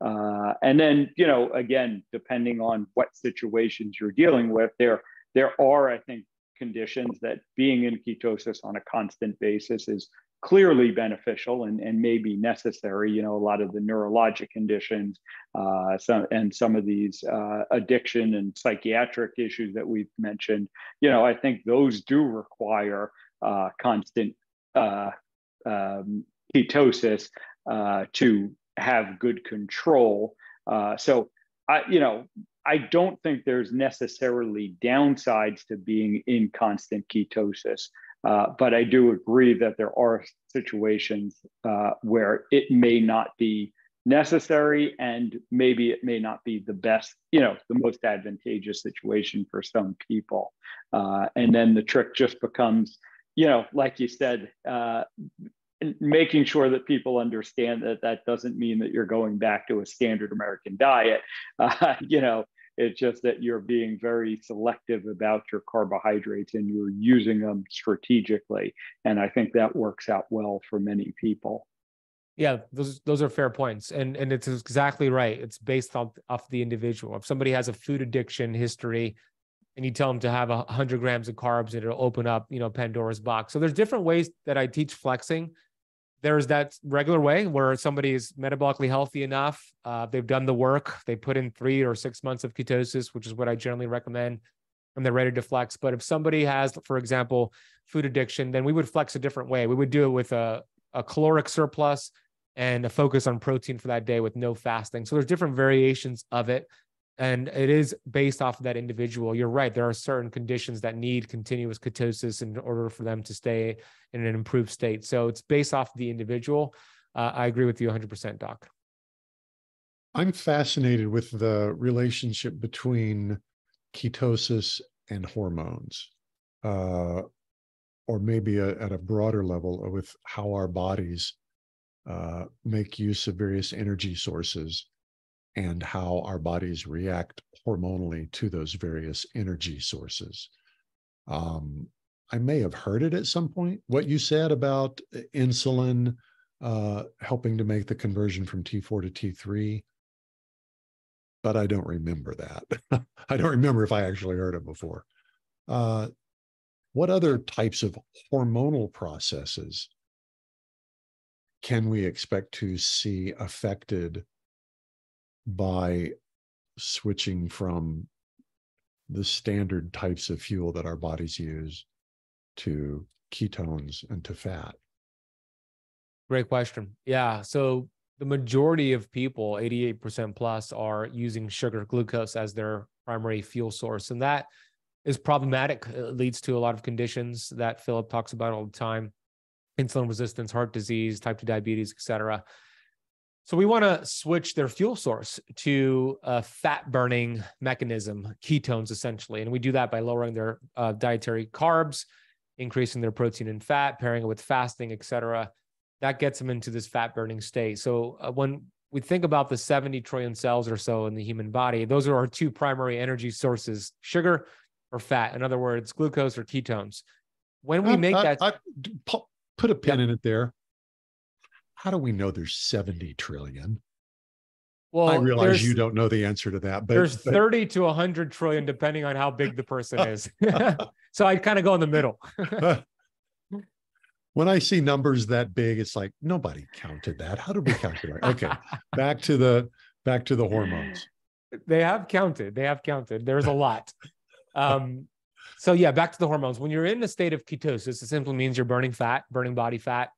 Speaker 3: Uh, and then you know again depending on what situations you're dealing with there there are i think conditions that being in ketosis on a constant basis is clearly beneficial and, and may be necessary. You know, a lot of the neurologic conditions uh, some, and some of these uh, addiction and psychiatric issues that we've mentioned, you know, I think those do require uh, constant uh, um, ketosis uh, to have good control. Uh, so, I, you know, I don't think there's necessarily downsides to being in constant ketosis. Uh, but I do agree that there are situations uh, where it may not be necessary and maybe it may not be the best, you know, the most advantageous situation for some people. Uh, and then the trick just becomes, you know, like you said, uh, making sure that people understand that that doesn't mean that you're going back to a standard American diet. Uh, you know, it's just that you're being very selective about your carbohydrates and you're using them strategically. And I think that works out well for many people.
Speaker 4: Yeah, those those are fair points, and and it's exactly right. It's based off off the individual. If somebody has a food addiction history, and you tell them to have a hundred grams of carbs, it'll open up, you know, Pandora's box. So there's different ways that I teach flexing there's that regular way where somebody is metabolically healthy enough. Uh, they've done the work. They put in three or six months of ketosis, which is what I generally recommend, and they're ready to flex. But if somebody has, for example, food addiction, then we would flex a different way. We would do it with a, a caloric surplus and a focus on protein for that day with no fasting. So there's different variations of it and it is based off of that individual. You're right there are certain conditions that need continuous ketosis in order for them to stay in an improved state. So it's based off the individual. Uh, i agree with you 100% doc.
Speaker 2: I'm fascinated with the relationship between ketosis and hormones uh, or maybe a, at a broader level with how our bodies uh, make use of various energy sources and how our bodies react hormonally to those various energy sources. Um, I may have heard it at some point. What you said about uh, insulin uh, helping to make the conversion from T4 to T3, but I don't remember that. I don't remember if I actually heard it before. Uh, what other types of hormonal processes can we expect to see affected by switching from the standard types of fuel that our bodies use to ketones and to fat?
Speaker 4: Great question. Yeah. So the majority of people, 88% plus, are using sugar glucose as their primary fuel source. And that is problematic. It leads to a lot of conditions that Philip talks about all the time insulin resistance, heart disease, type 2 diabetes, et cetera. So we want to switch their fuel source to a fat burning mechanism, ketones essentially. And we do that by lowering their uh, dietary carbs, increasing their protein and fat, pairing it with fasting, et cetera. That gets them into this fat burning state. So uh, when we think about the 70 trillion cells or so in the human body, those are our two primary energy sources sugar or fat. In other words, glucose or ketones. When we make I, that. I,
Speaker 2: put a pin in it there how do we know there's 70 trillion? Well, I realize you don't know the answer to that, but
Speaker 4: there's
Speaker 2: but...
Speaker 4: 30 to 100 trillion, depending on how big the person is. so I kind of go in the middle.
Speaker 2: when I see numbers that big, it's like nobody counted that. How did we calculate? Okay, back to the back to the hormones.
Speaker 4: They have counted. They have counted. There's a lot. Um, so yeah, back to the hormones. When you're in a state of ketosis, it simply means you're burning fat, burning body fat.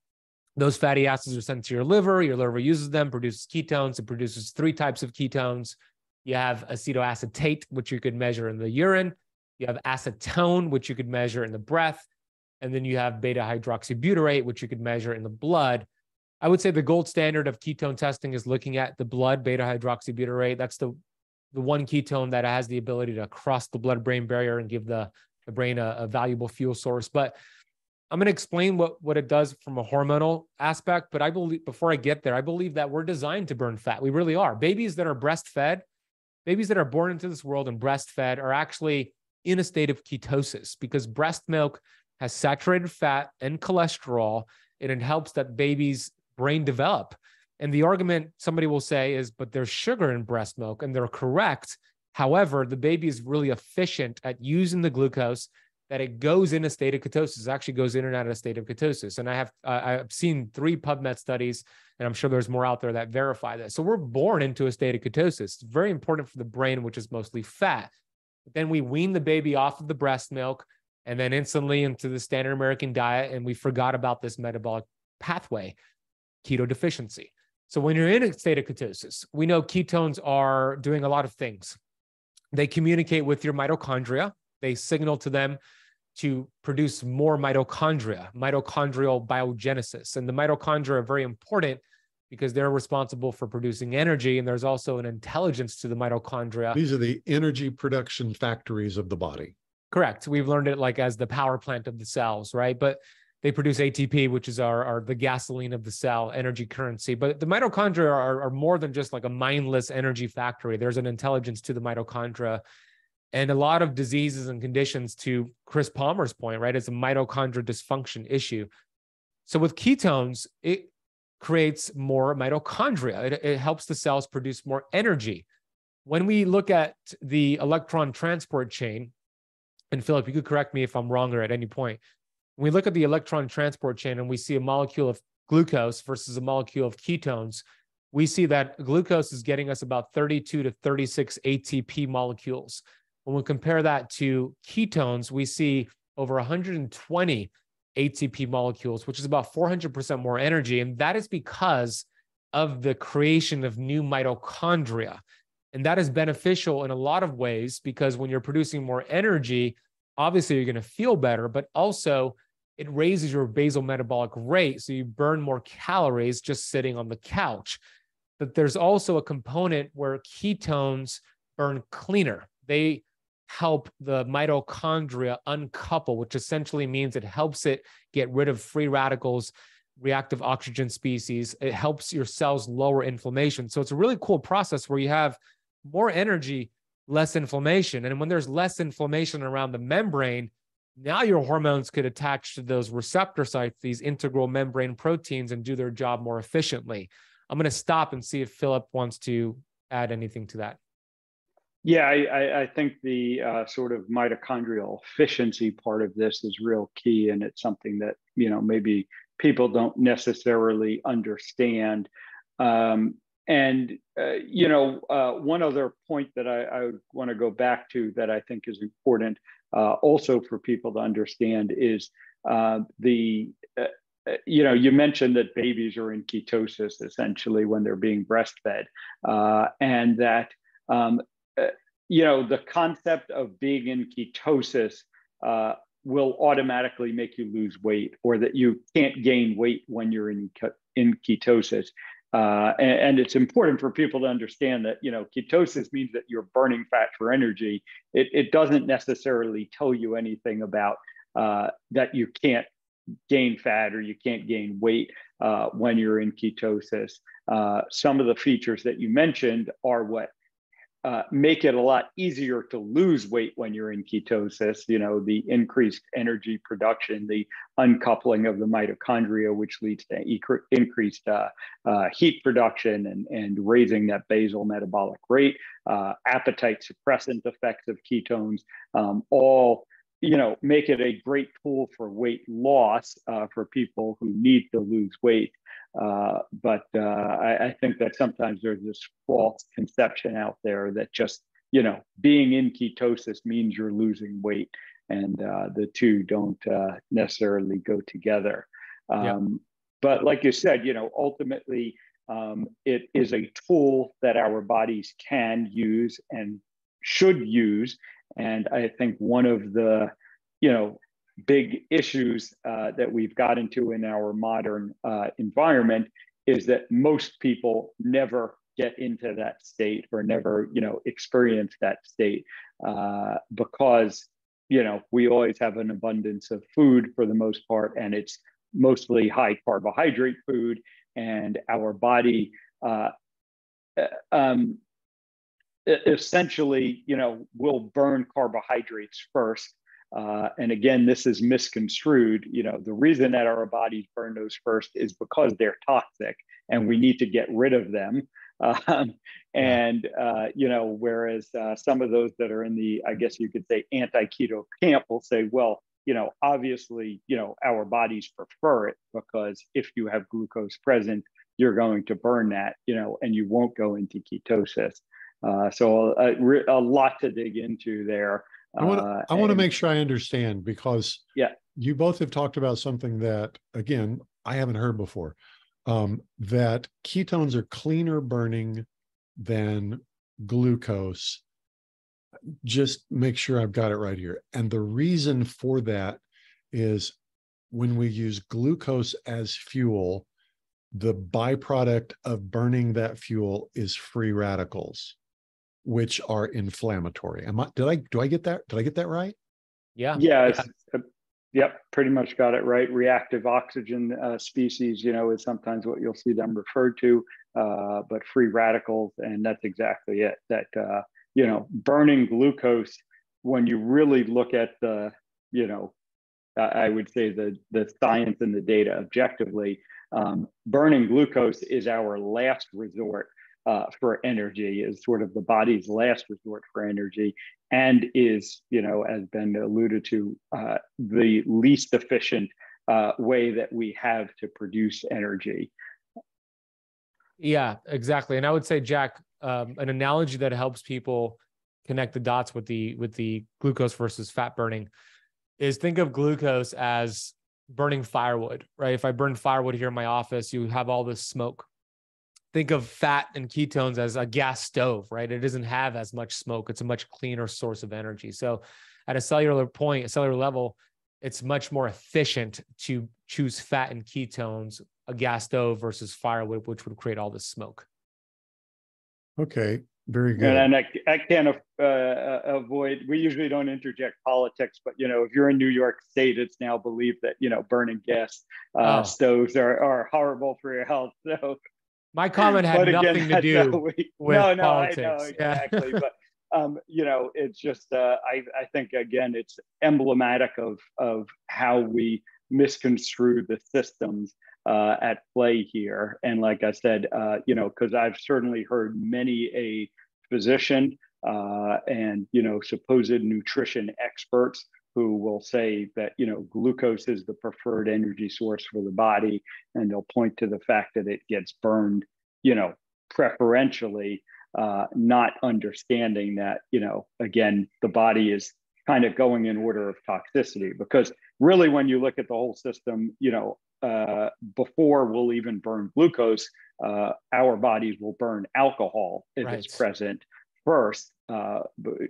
Speaker 4: Those fatty acids are sent to your liver. Your liver uses them, produces ketones. It produces three types of ketones. You have acetoacetate, which you could measure in the urine. You have acetone, which you could measure in the breath. And then you have beta hydroxybutyrate, which you could measure in the blood. I would say the gold standard of ketone testing is looking at the blood beta hydroxybutyrate. That's the, the one ketone that has the ability to cross the blood brain barrier and give the, the brain a, a valuable fuel source. But I'm going to explain what, what it does from a hormonal aspect, but I believe before I get there, I believe that we're designed to burn fat. We really are. Babies that are breastfed, babies that are born into this world and breastfed are actually in a state of ketosis because breast milk has saturated fat and cholesterol, and it helps that baby's brain develop. And the argument somebody will say is, but there's sugar in breast milk, and they're correct. However, the baby is really efficient at using the glucose that it goes in a state of ketosis, actually goes in and out of a state of ketosis. And I have uh, I've seen three PubMed studies, and I'm sure there's more out there that verify that. So we're born into a state of ketosis. It's very important for the brain, which is mostly fat. But then we wean the baby off of the breast milk, and then instantly into the standard American diet. And we forgot about this metabolic pathway, keto deficiency. So when you're in a state of ketosis, we know ketones are doing a lot of things. They communicate with your mitochondria, they signal to them to produce more mitochondria, mitochondrial biogenesis. And the mitochondria are very important because they're responsible for producing energy. And there's also an intelligence to the mitochondria.
Speaker 2: These are the energy production factories of the body.
Speaker 4: Correct. We've learned it like as the power plant of the cells, right? But they produce ATP, which is our, our the gasoline of the cell, energy currency. But the mitochondria are, are more than just like a mindless energy factory. There's an intelligence to the mitochondria. And a lot of diseases and conditions, to Chris Palmer's point, right, it's a mitochondrial dysfunction issue. So with ketones, it creates more mitochondria. It, it helps the cells produce more energy. When we look at the electron transport chain, and Philip, you could correct me if I'm wrong or at any point. When we look at the electron transport chain and we see a molecule of glucose versus a molecule of ketones, we see that glucose is getting us about 32 to 36 ATP molecules. When we compare that to ketones, we see over 120 ATP molecules, which is about 400% more energy. And that is because of the creation of new mitochondria. And that is beneficial in a lot of ways because when you're producing more energy, obviously you're going to feel better, but also it raises your basal metabolic rate. So you burn more calories just sitting on the couch. But there's also a component where ketones burn cleaner. They help the mitochondria uncouple, which essentially means it helps it get rid of free radicals, reactive oxygen species. It helps your cells lower inflammation. So it's a really cool process where you have more energy, less inflammation. And when there's less inflammation around the membrane, now your hormones could attach to those receptor sites, these integral membrane proteins, and do their job more efficiently. I'm going to stop and see if Philip wants to add anything to that.
Speaker 3: Yeah, I, I think the uh, sort of mitochondrial efficiency part of this is real key, and it's something that you know maybe people don't necessarily understand. Um, and uh, you know, uh, one other point that I, I want to go back to that I think is important, uh, also for people to understand, is uh, the uh, you know, you mentioned that babies are in ketosis essentially when they're being breastfed, and that um, you know, the concept of being in ketosis uh, will automatically make you lose weight or that you can't gain weight when you're in, in ketosis. Uh, and, and, it's important for people to understand that, you know, ketosis means that you're burning fat for energy. It, it doesn't necessarily tell you anything about uh, that you can't gain fat or you can't gain weight uh, when you're in ketosis. Uh, some of the features that you mentioned are what uh, make it a lot easier to lose weight when you're in ketosis. You know, the increased energy production, the uncoupling of the mitochondria, which leads to increased uh, uh, heat production and, and raising that basal metabolic rate, uh, appetite suppressant effects of ketones, um, all you know make it a great tool for weight loss uh, for people who need to lose weight uh, but uh, I, I, think that sometimes there's this false conception out there that just, you know, being in ketosis means you're losing weight. And uh, the two don't uh, necessarily go together. Um. But like you said, you know, ultimately, um, it is a tool that our bodies can use and should use. And I think one of the, you know, big issues uh, that we've got into in our modern uh, environment is that most people never get into that state or never you know experience that state uh, because you know we always have an abundance of food for the most part and it's mostly high carbohydrate food and our body uh, uh, um, essentially you know will burn carbohydrates first uh, and again, this is misconstrued. You know, the reason that our bodies burn those first is because they're toxic, and we need to get rid of them. Um, and uh, you know, whereas uh, some of those that are in the, I guess you could say, anti-keto camp will say, well, you know, obviously, you know, our bodies prefer it because if you have glucose present, you're going to burn that, you know, and you won't go into ketosis. Uh, so a, a, lot to dig into there.
Speaker 2: I want to I want to make sure I understand because
Speaker 3: yeah,
Speaker 2: you both have talked about something that again I haven't heard before. Um, that ketones are cleaner burning than glucose. Just make sure I've got it right here. And the reason for that is when we use glucose as fuel, the byproduct of burning that fuel is free radicals, which are inflammatory. Am I did I do I get that? Did I get that right?
Speaker 4: Yeah.
Speaker 3: Yeah. Uh, yep, pretty much got it right. Reactive oxygen uh, species, you know, is sometimes what you'll see them referred to, uh, but free radicals, and that's exactly it. That uh, you know, burning glucose when you really look at the, you know, I would say the the science and the data objectively, um, burning glucose is our last resort uh, for energy, is sort of the body's last resort for energy, and is, you know, as Ben alluded to, uh, the least efficient uh, way that we have to produce energy.
Speaker 4: Yeah, exactly. And I would say, Jack, um, an analogy that helps people connect the dots with the with the glucose versus fat burning is think of glucose as burning firewood, right? If I burn firewood here in my office, you have all this smoke. Think of fat and ketones as a gas stove, right? It doesn't have as much smoke. It's a much cleaner source of energy. So, at a cellular point, a cellular level, it's much more efficient to choose fat and ketones, a gas stove versus firewood, which would create all this smoke.
Speaker 2: Okay. Very good.
Speaker 3: And, I, I can't uh, uh, avoid. We usually don't interject politics, but you know, if you're in New York State, it's now believed that you know burning gas uh, oh. stoves are, are horrible for your health. So
Speaker 4: my comment had again, nothing to do we, with no, no, politics. I know
Speaker 3: exactly, but um, you know, it's just uh, I I think again, it's emblematic of of how we misconstrue the systems uh, at play here. And like I said, uh, you know, because I've certainly heard many a physician uh, and you know supposed nutrition experts who will say that you know glucose is the preferred energy source for the body, and they'll point to the fact that it gets burned, you know, preferentially, uh, not understanding that you know again the body is kind of going in order of toxicity because really when you look at the whole system you know uh, before we'll even burn glucose, uh, our bodies will burn alcohol if right. it's present first. Uh,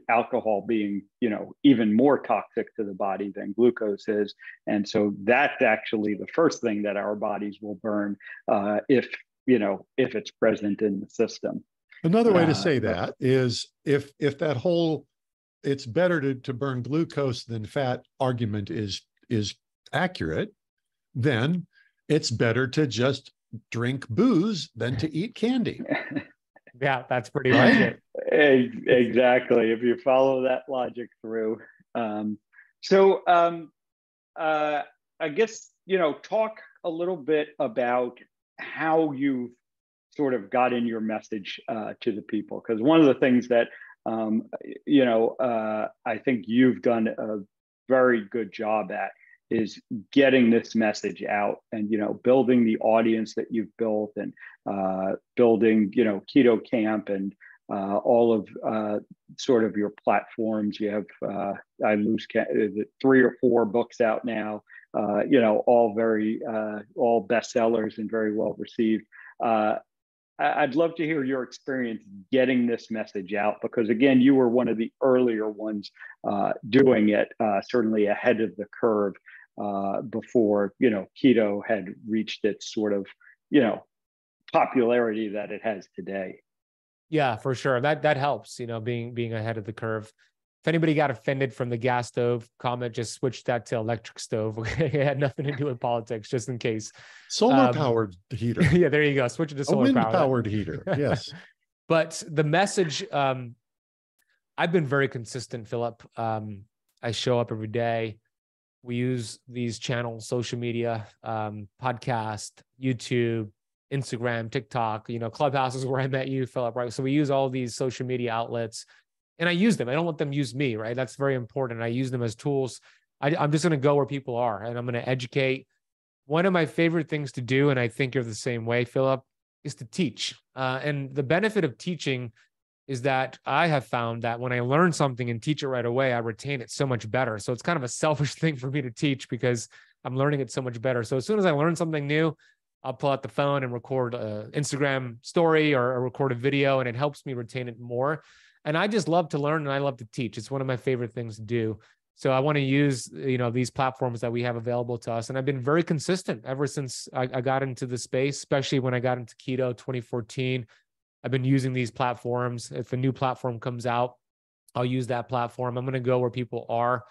Speaker 3: alcohol being, you know, even more toxic to the body than glucose is, and so that's actually the first thing that our bodies will burn uh, if you know if it's present in the system.
Speaker 2: Another way to uh, say that is if if that whole it's better to, to burn glucose than fat argument is is accurate then it's better to just drink booze than to eat candy.
Speaker 4: yeah, that's pretty right.
Speaker 3: Exactly. If you follow that logic through. Um, so um, uh, I guess, you know, talk a little bit about how you've sort of got in your message uh, to the people. Because one of the things that, um, you know, uh, I think you've done a very good job at is getting this message out and you know building the audience that you've built and uh, building you know keto camp and uh, all of uh, sort of your platforms you have uh, i lose three or four books out now uh, you know all very uh, all bestsellers and very well received I'd love to hear your experience getting this message out because, again, you were one of the earlier ones uh, doing it, uh, certainly ahead of the curve uh, before you know keto had reached its sort of you know popularity that it has today.
Speaker 4: Yeah, for sure. That that helps. You know, being being ahead of the curve. If anybody got offended from the gas stove comment, just switch that to electric stove. it had nothing to do with politics, just in case.
Speaker 2: Solar um, powered heater.
Speaker 4: yeah, there you go. Switch it to solar
Speaker 2: powered heater. Yes.
Speaker 4: but the message, um, I've been very consistent, Philip. Um, I show up every day we use these channels social media um, podcast youtube instagram tiktok you know clubhouse is where i met you philip right? So we use all these social media outlets and i use them. I don't let them use me right? That's very important. I use them as tools. I, i'm just going to go where people are and i'm going to educate. One of my favorite things to do and i think you're the same way philip is to teach. Uh, and the benefit of teaching is that I have found that when I learn something and teach it right away, I retain it so much better. So it's kind of a selfish thing for me to teach because I'm learning it so much better. So as soon as I learn something new, I'll pull out the phone and record an Instagram story or, or record a video, and it helps me retain it more. And I just love to learn and I love to teach. It's one of my favorite things to do. So I want to use you know these platforms that we have available to us, and I've been very consistent ever since I, I got into the space, especially when I got into keto 2014. I've been using these platforms. If a new platform comes out, I'll use that platform. I'm going to go where people are.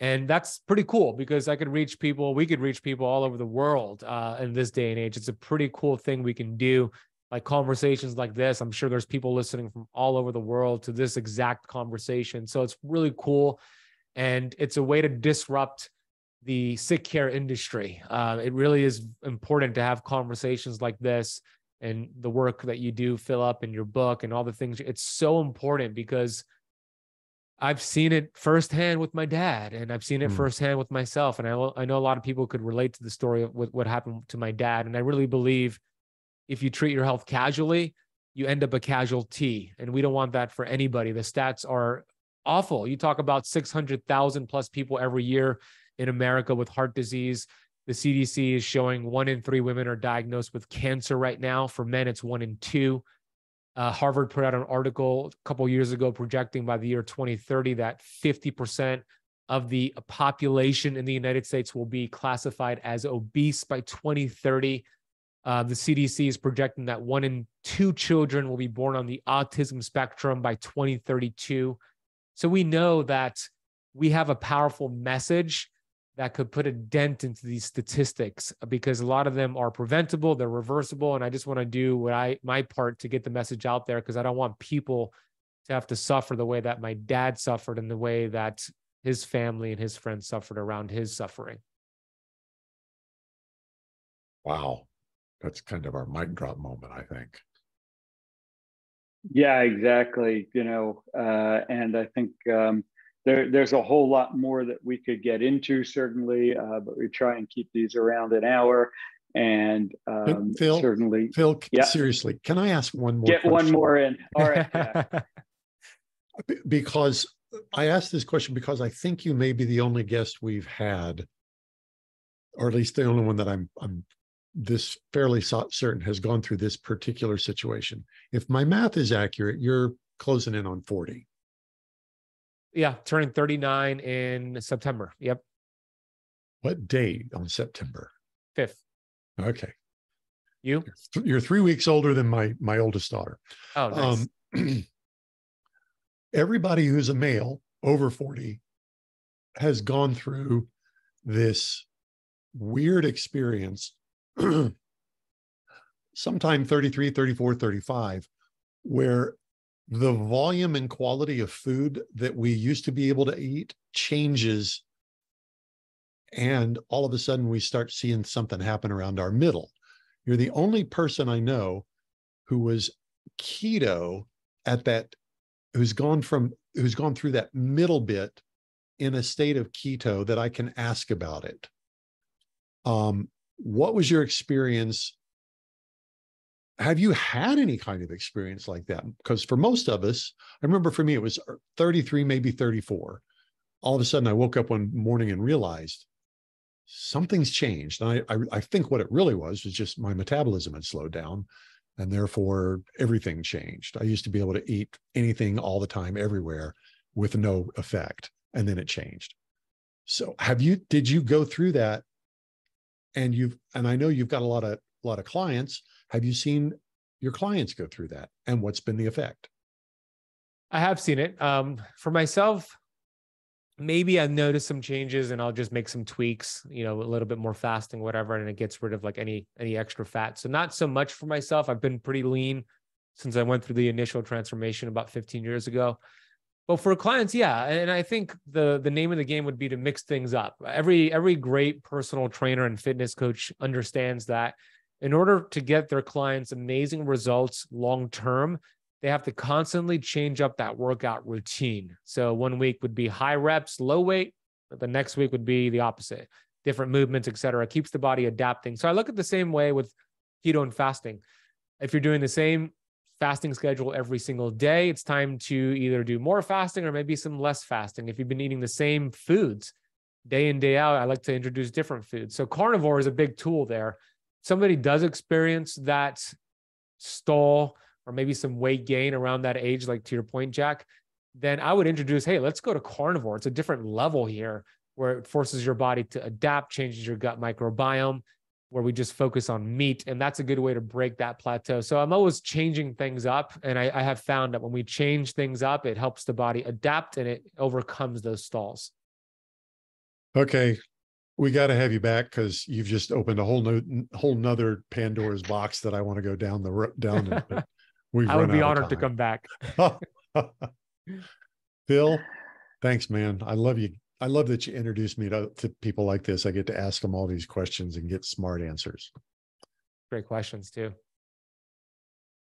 Speaker 4: And that's pretty cool because I could reach people, we could reach people all over the world uh, in this day and age. It's a pretty cool thing we can do, like conversations like this. I'm sure there's people listening from all over the world to this exact conversation. So it's really cool. And it's a way to disrupt the sick care industry. Uh, it really is important to have conversations like this and the work that you do Philip in your book and all the things it's so important because I've seen it firsthand with my dad and I've seen it mm. firsthand with myself and I, I know a lot of people could relate to the story of what, what happened to my dad and I really believe if you treat your health casually you end up a casualty and we don't want that for anybody the stats are awful you talk about 600,000 plus people every year in America with heart disease the CDC is showing one in three women are diagnosed with cancer right now. For men, it's one in two. Uh, Harvard put out an article a couple years ago projecting by the year 2030 that 50% of the population in the United States will be classified as obese by 2030. Uh, the CDC is projecting that one in two children will be born on the autism spectrum by 2032. So we know that we have a powerful message that could put a dent into these statistics because a lot of them are preventable, they're reversible, and I just want to do what I my part to get the message out there because I don't want people to have to suffer the way that my dad suffered and the way that his family and his friends suffered around his suffering.
Speaker 2: Wow. That's kind of our mic drop moment, I think.
Speaker 3: Yeah, exactly. You know, uh, and I think um, there, there's a whole lot more that we could get into, certainly, uh, but we try and keep these around an hour. And um,
Speaker 2: Phil,
Speaker 3: certainly,
Speaker 2: Phil, yeah. seriously, can I ask one more?
Speaker 3: Get question? one more in. All right. Yeah.
Speaker 2: because I asked this question because I think you may be the only guest we've had, or at least the only one that I'm I'm this fairly certain has gone through this particular situation. If my math is accurate, you're closing in on 40.
Speaker 4: Yeah, turning 39 in September. Yep.
Speaker 2: What day on September?
Speaker 4: 5th.
Speaker 2: Okay.
Speaker 4: You?
Speaker 2: You're, you're three weeks older than my my oldest daughter.
Speaker 4: Oh, nice. Um,
Speaker 2: everybody who's a male over 40 has gone through this weird experience sometime 33 34 35 where the volume and quality of food that we used to be able to eat changes. And all of a sudden we start seeing something happen around our middle. You're the only person i know who was keto at that who's gone from who's gone through that middle bit in a state of keto that i can ask about it. Um what was your experience have you had any kind of experience like that? Because for most of us, I remember for me, it was uh, 33, maybe 34. All of a sudden, I woke up one morning and realized something's changed. And I, I, I think what it really was was just my metabolism had slowed down. And therefore, everything changed. I used to be able to eat anything all the time, everywhere with no effect. And then it changed. So, have you, did you go through that? And you've, and I know you've got a lot of, a lot of clients have you seen your clients go through that and what's been the effect?
Speaker 4: I have seen it. Um, for myself, maybe I've noticed some changes and I'll just make some tweaks, you know, a little bit more fasting, whatever, and it gets rid of like any any extra fat. So not so much for myself. I've been pretty lean since I went through the initial transformation about 15 years ago. But for clients, yeah, and I think the the name of the game would be to mix things up. Every every great personal trainer and fitness coach understands that in order to get their clients amazing results long term, they have to constantly change up that workout routine. So one week would be high reps, low weight. The next week would be the opposite, different movements, et cetera. Keeps the body adapting. So I look at the same way with keto and fasting. If you're doing the same fasting schedule every single day. It's time to either do more fasting or maybe some less fasting. If you've been eating the same foods day in, day out, I like to introduce different foods. So carnivore is a big tool there. Somebody does experience that stall or maybe some weight gain around that age, like to your point, Jack, then I would introduce, hey, let's go to carnivore. It's a different level here where it forces your body to adapt, changes your gut microbiome, where we just focus on meat. And that's a good way to break that plateau. So I'm always changing things up. And I, I have found that when we change things up, it helps the body adapt and it overcomes those stalls.
Speaker 2: Okay. We got to have you back because you've just opened a whole new, whole nother Pandora's box that I want to go down the road down.
Speaker 4: We've I would be honored to come back.
Speaker 2: Phil, thanks, man. I love you. I love that you introduced me to, to people like this. I get to ask them all these questions and get smart answers.
Speaker 4: Great questions too.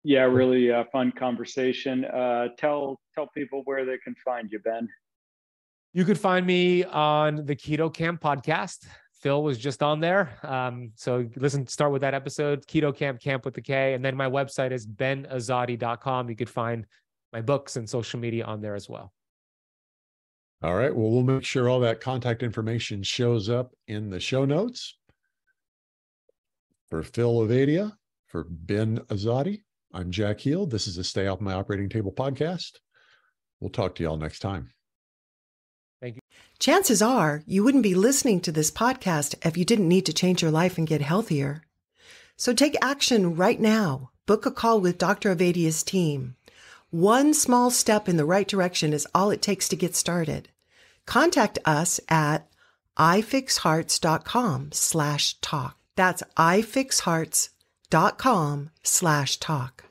Speaker 3: Yeah, really uh, fun conversation. Uh, tell tell people where they can find you, Ben.
Speaker 4: You could find me on the Keto Kamp podcast. Phil was just on there. Um, so listen, start with that episode, Keto Kamp, Kamp with the K. And then my website is benazadi.com. You could find my books and social media on there as well.
Speaker 2: All right. Well, we'll make sure all that contact information shows up in the show notes. For Phil Ovadia, for Ben Azadi, I'm Jack Heald. This is a Stay Off My Operating Table podcast. We'll talk to y'all next time.
Speaker 1: Chances are you wouldn't be listening to this podcast if you didn't need to change your life and get healthier. So take action right now. Book a call with Dr. Ovadia's team. One small step in the right direction is all it takes to get started contact us at ifixhearts.com slash talk. That's ifixhearts.com slash talk.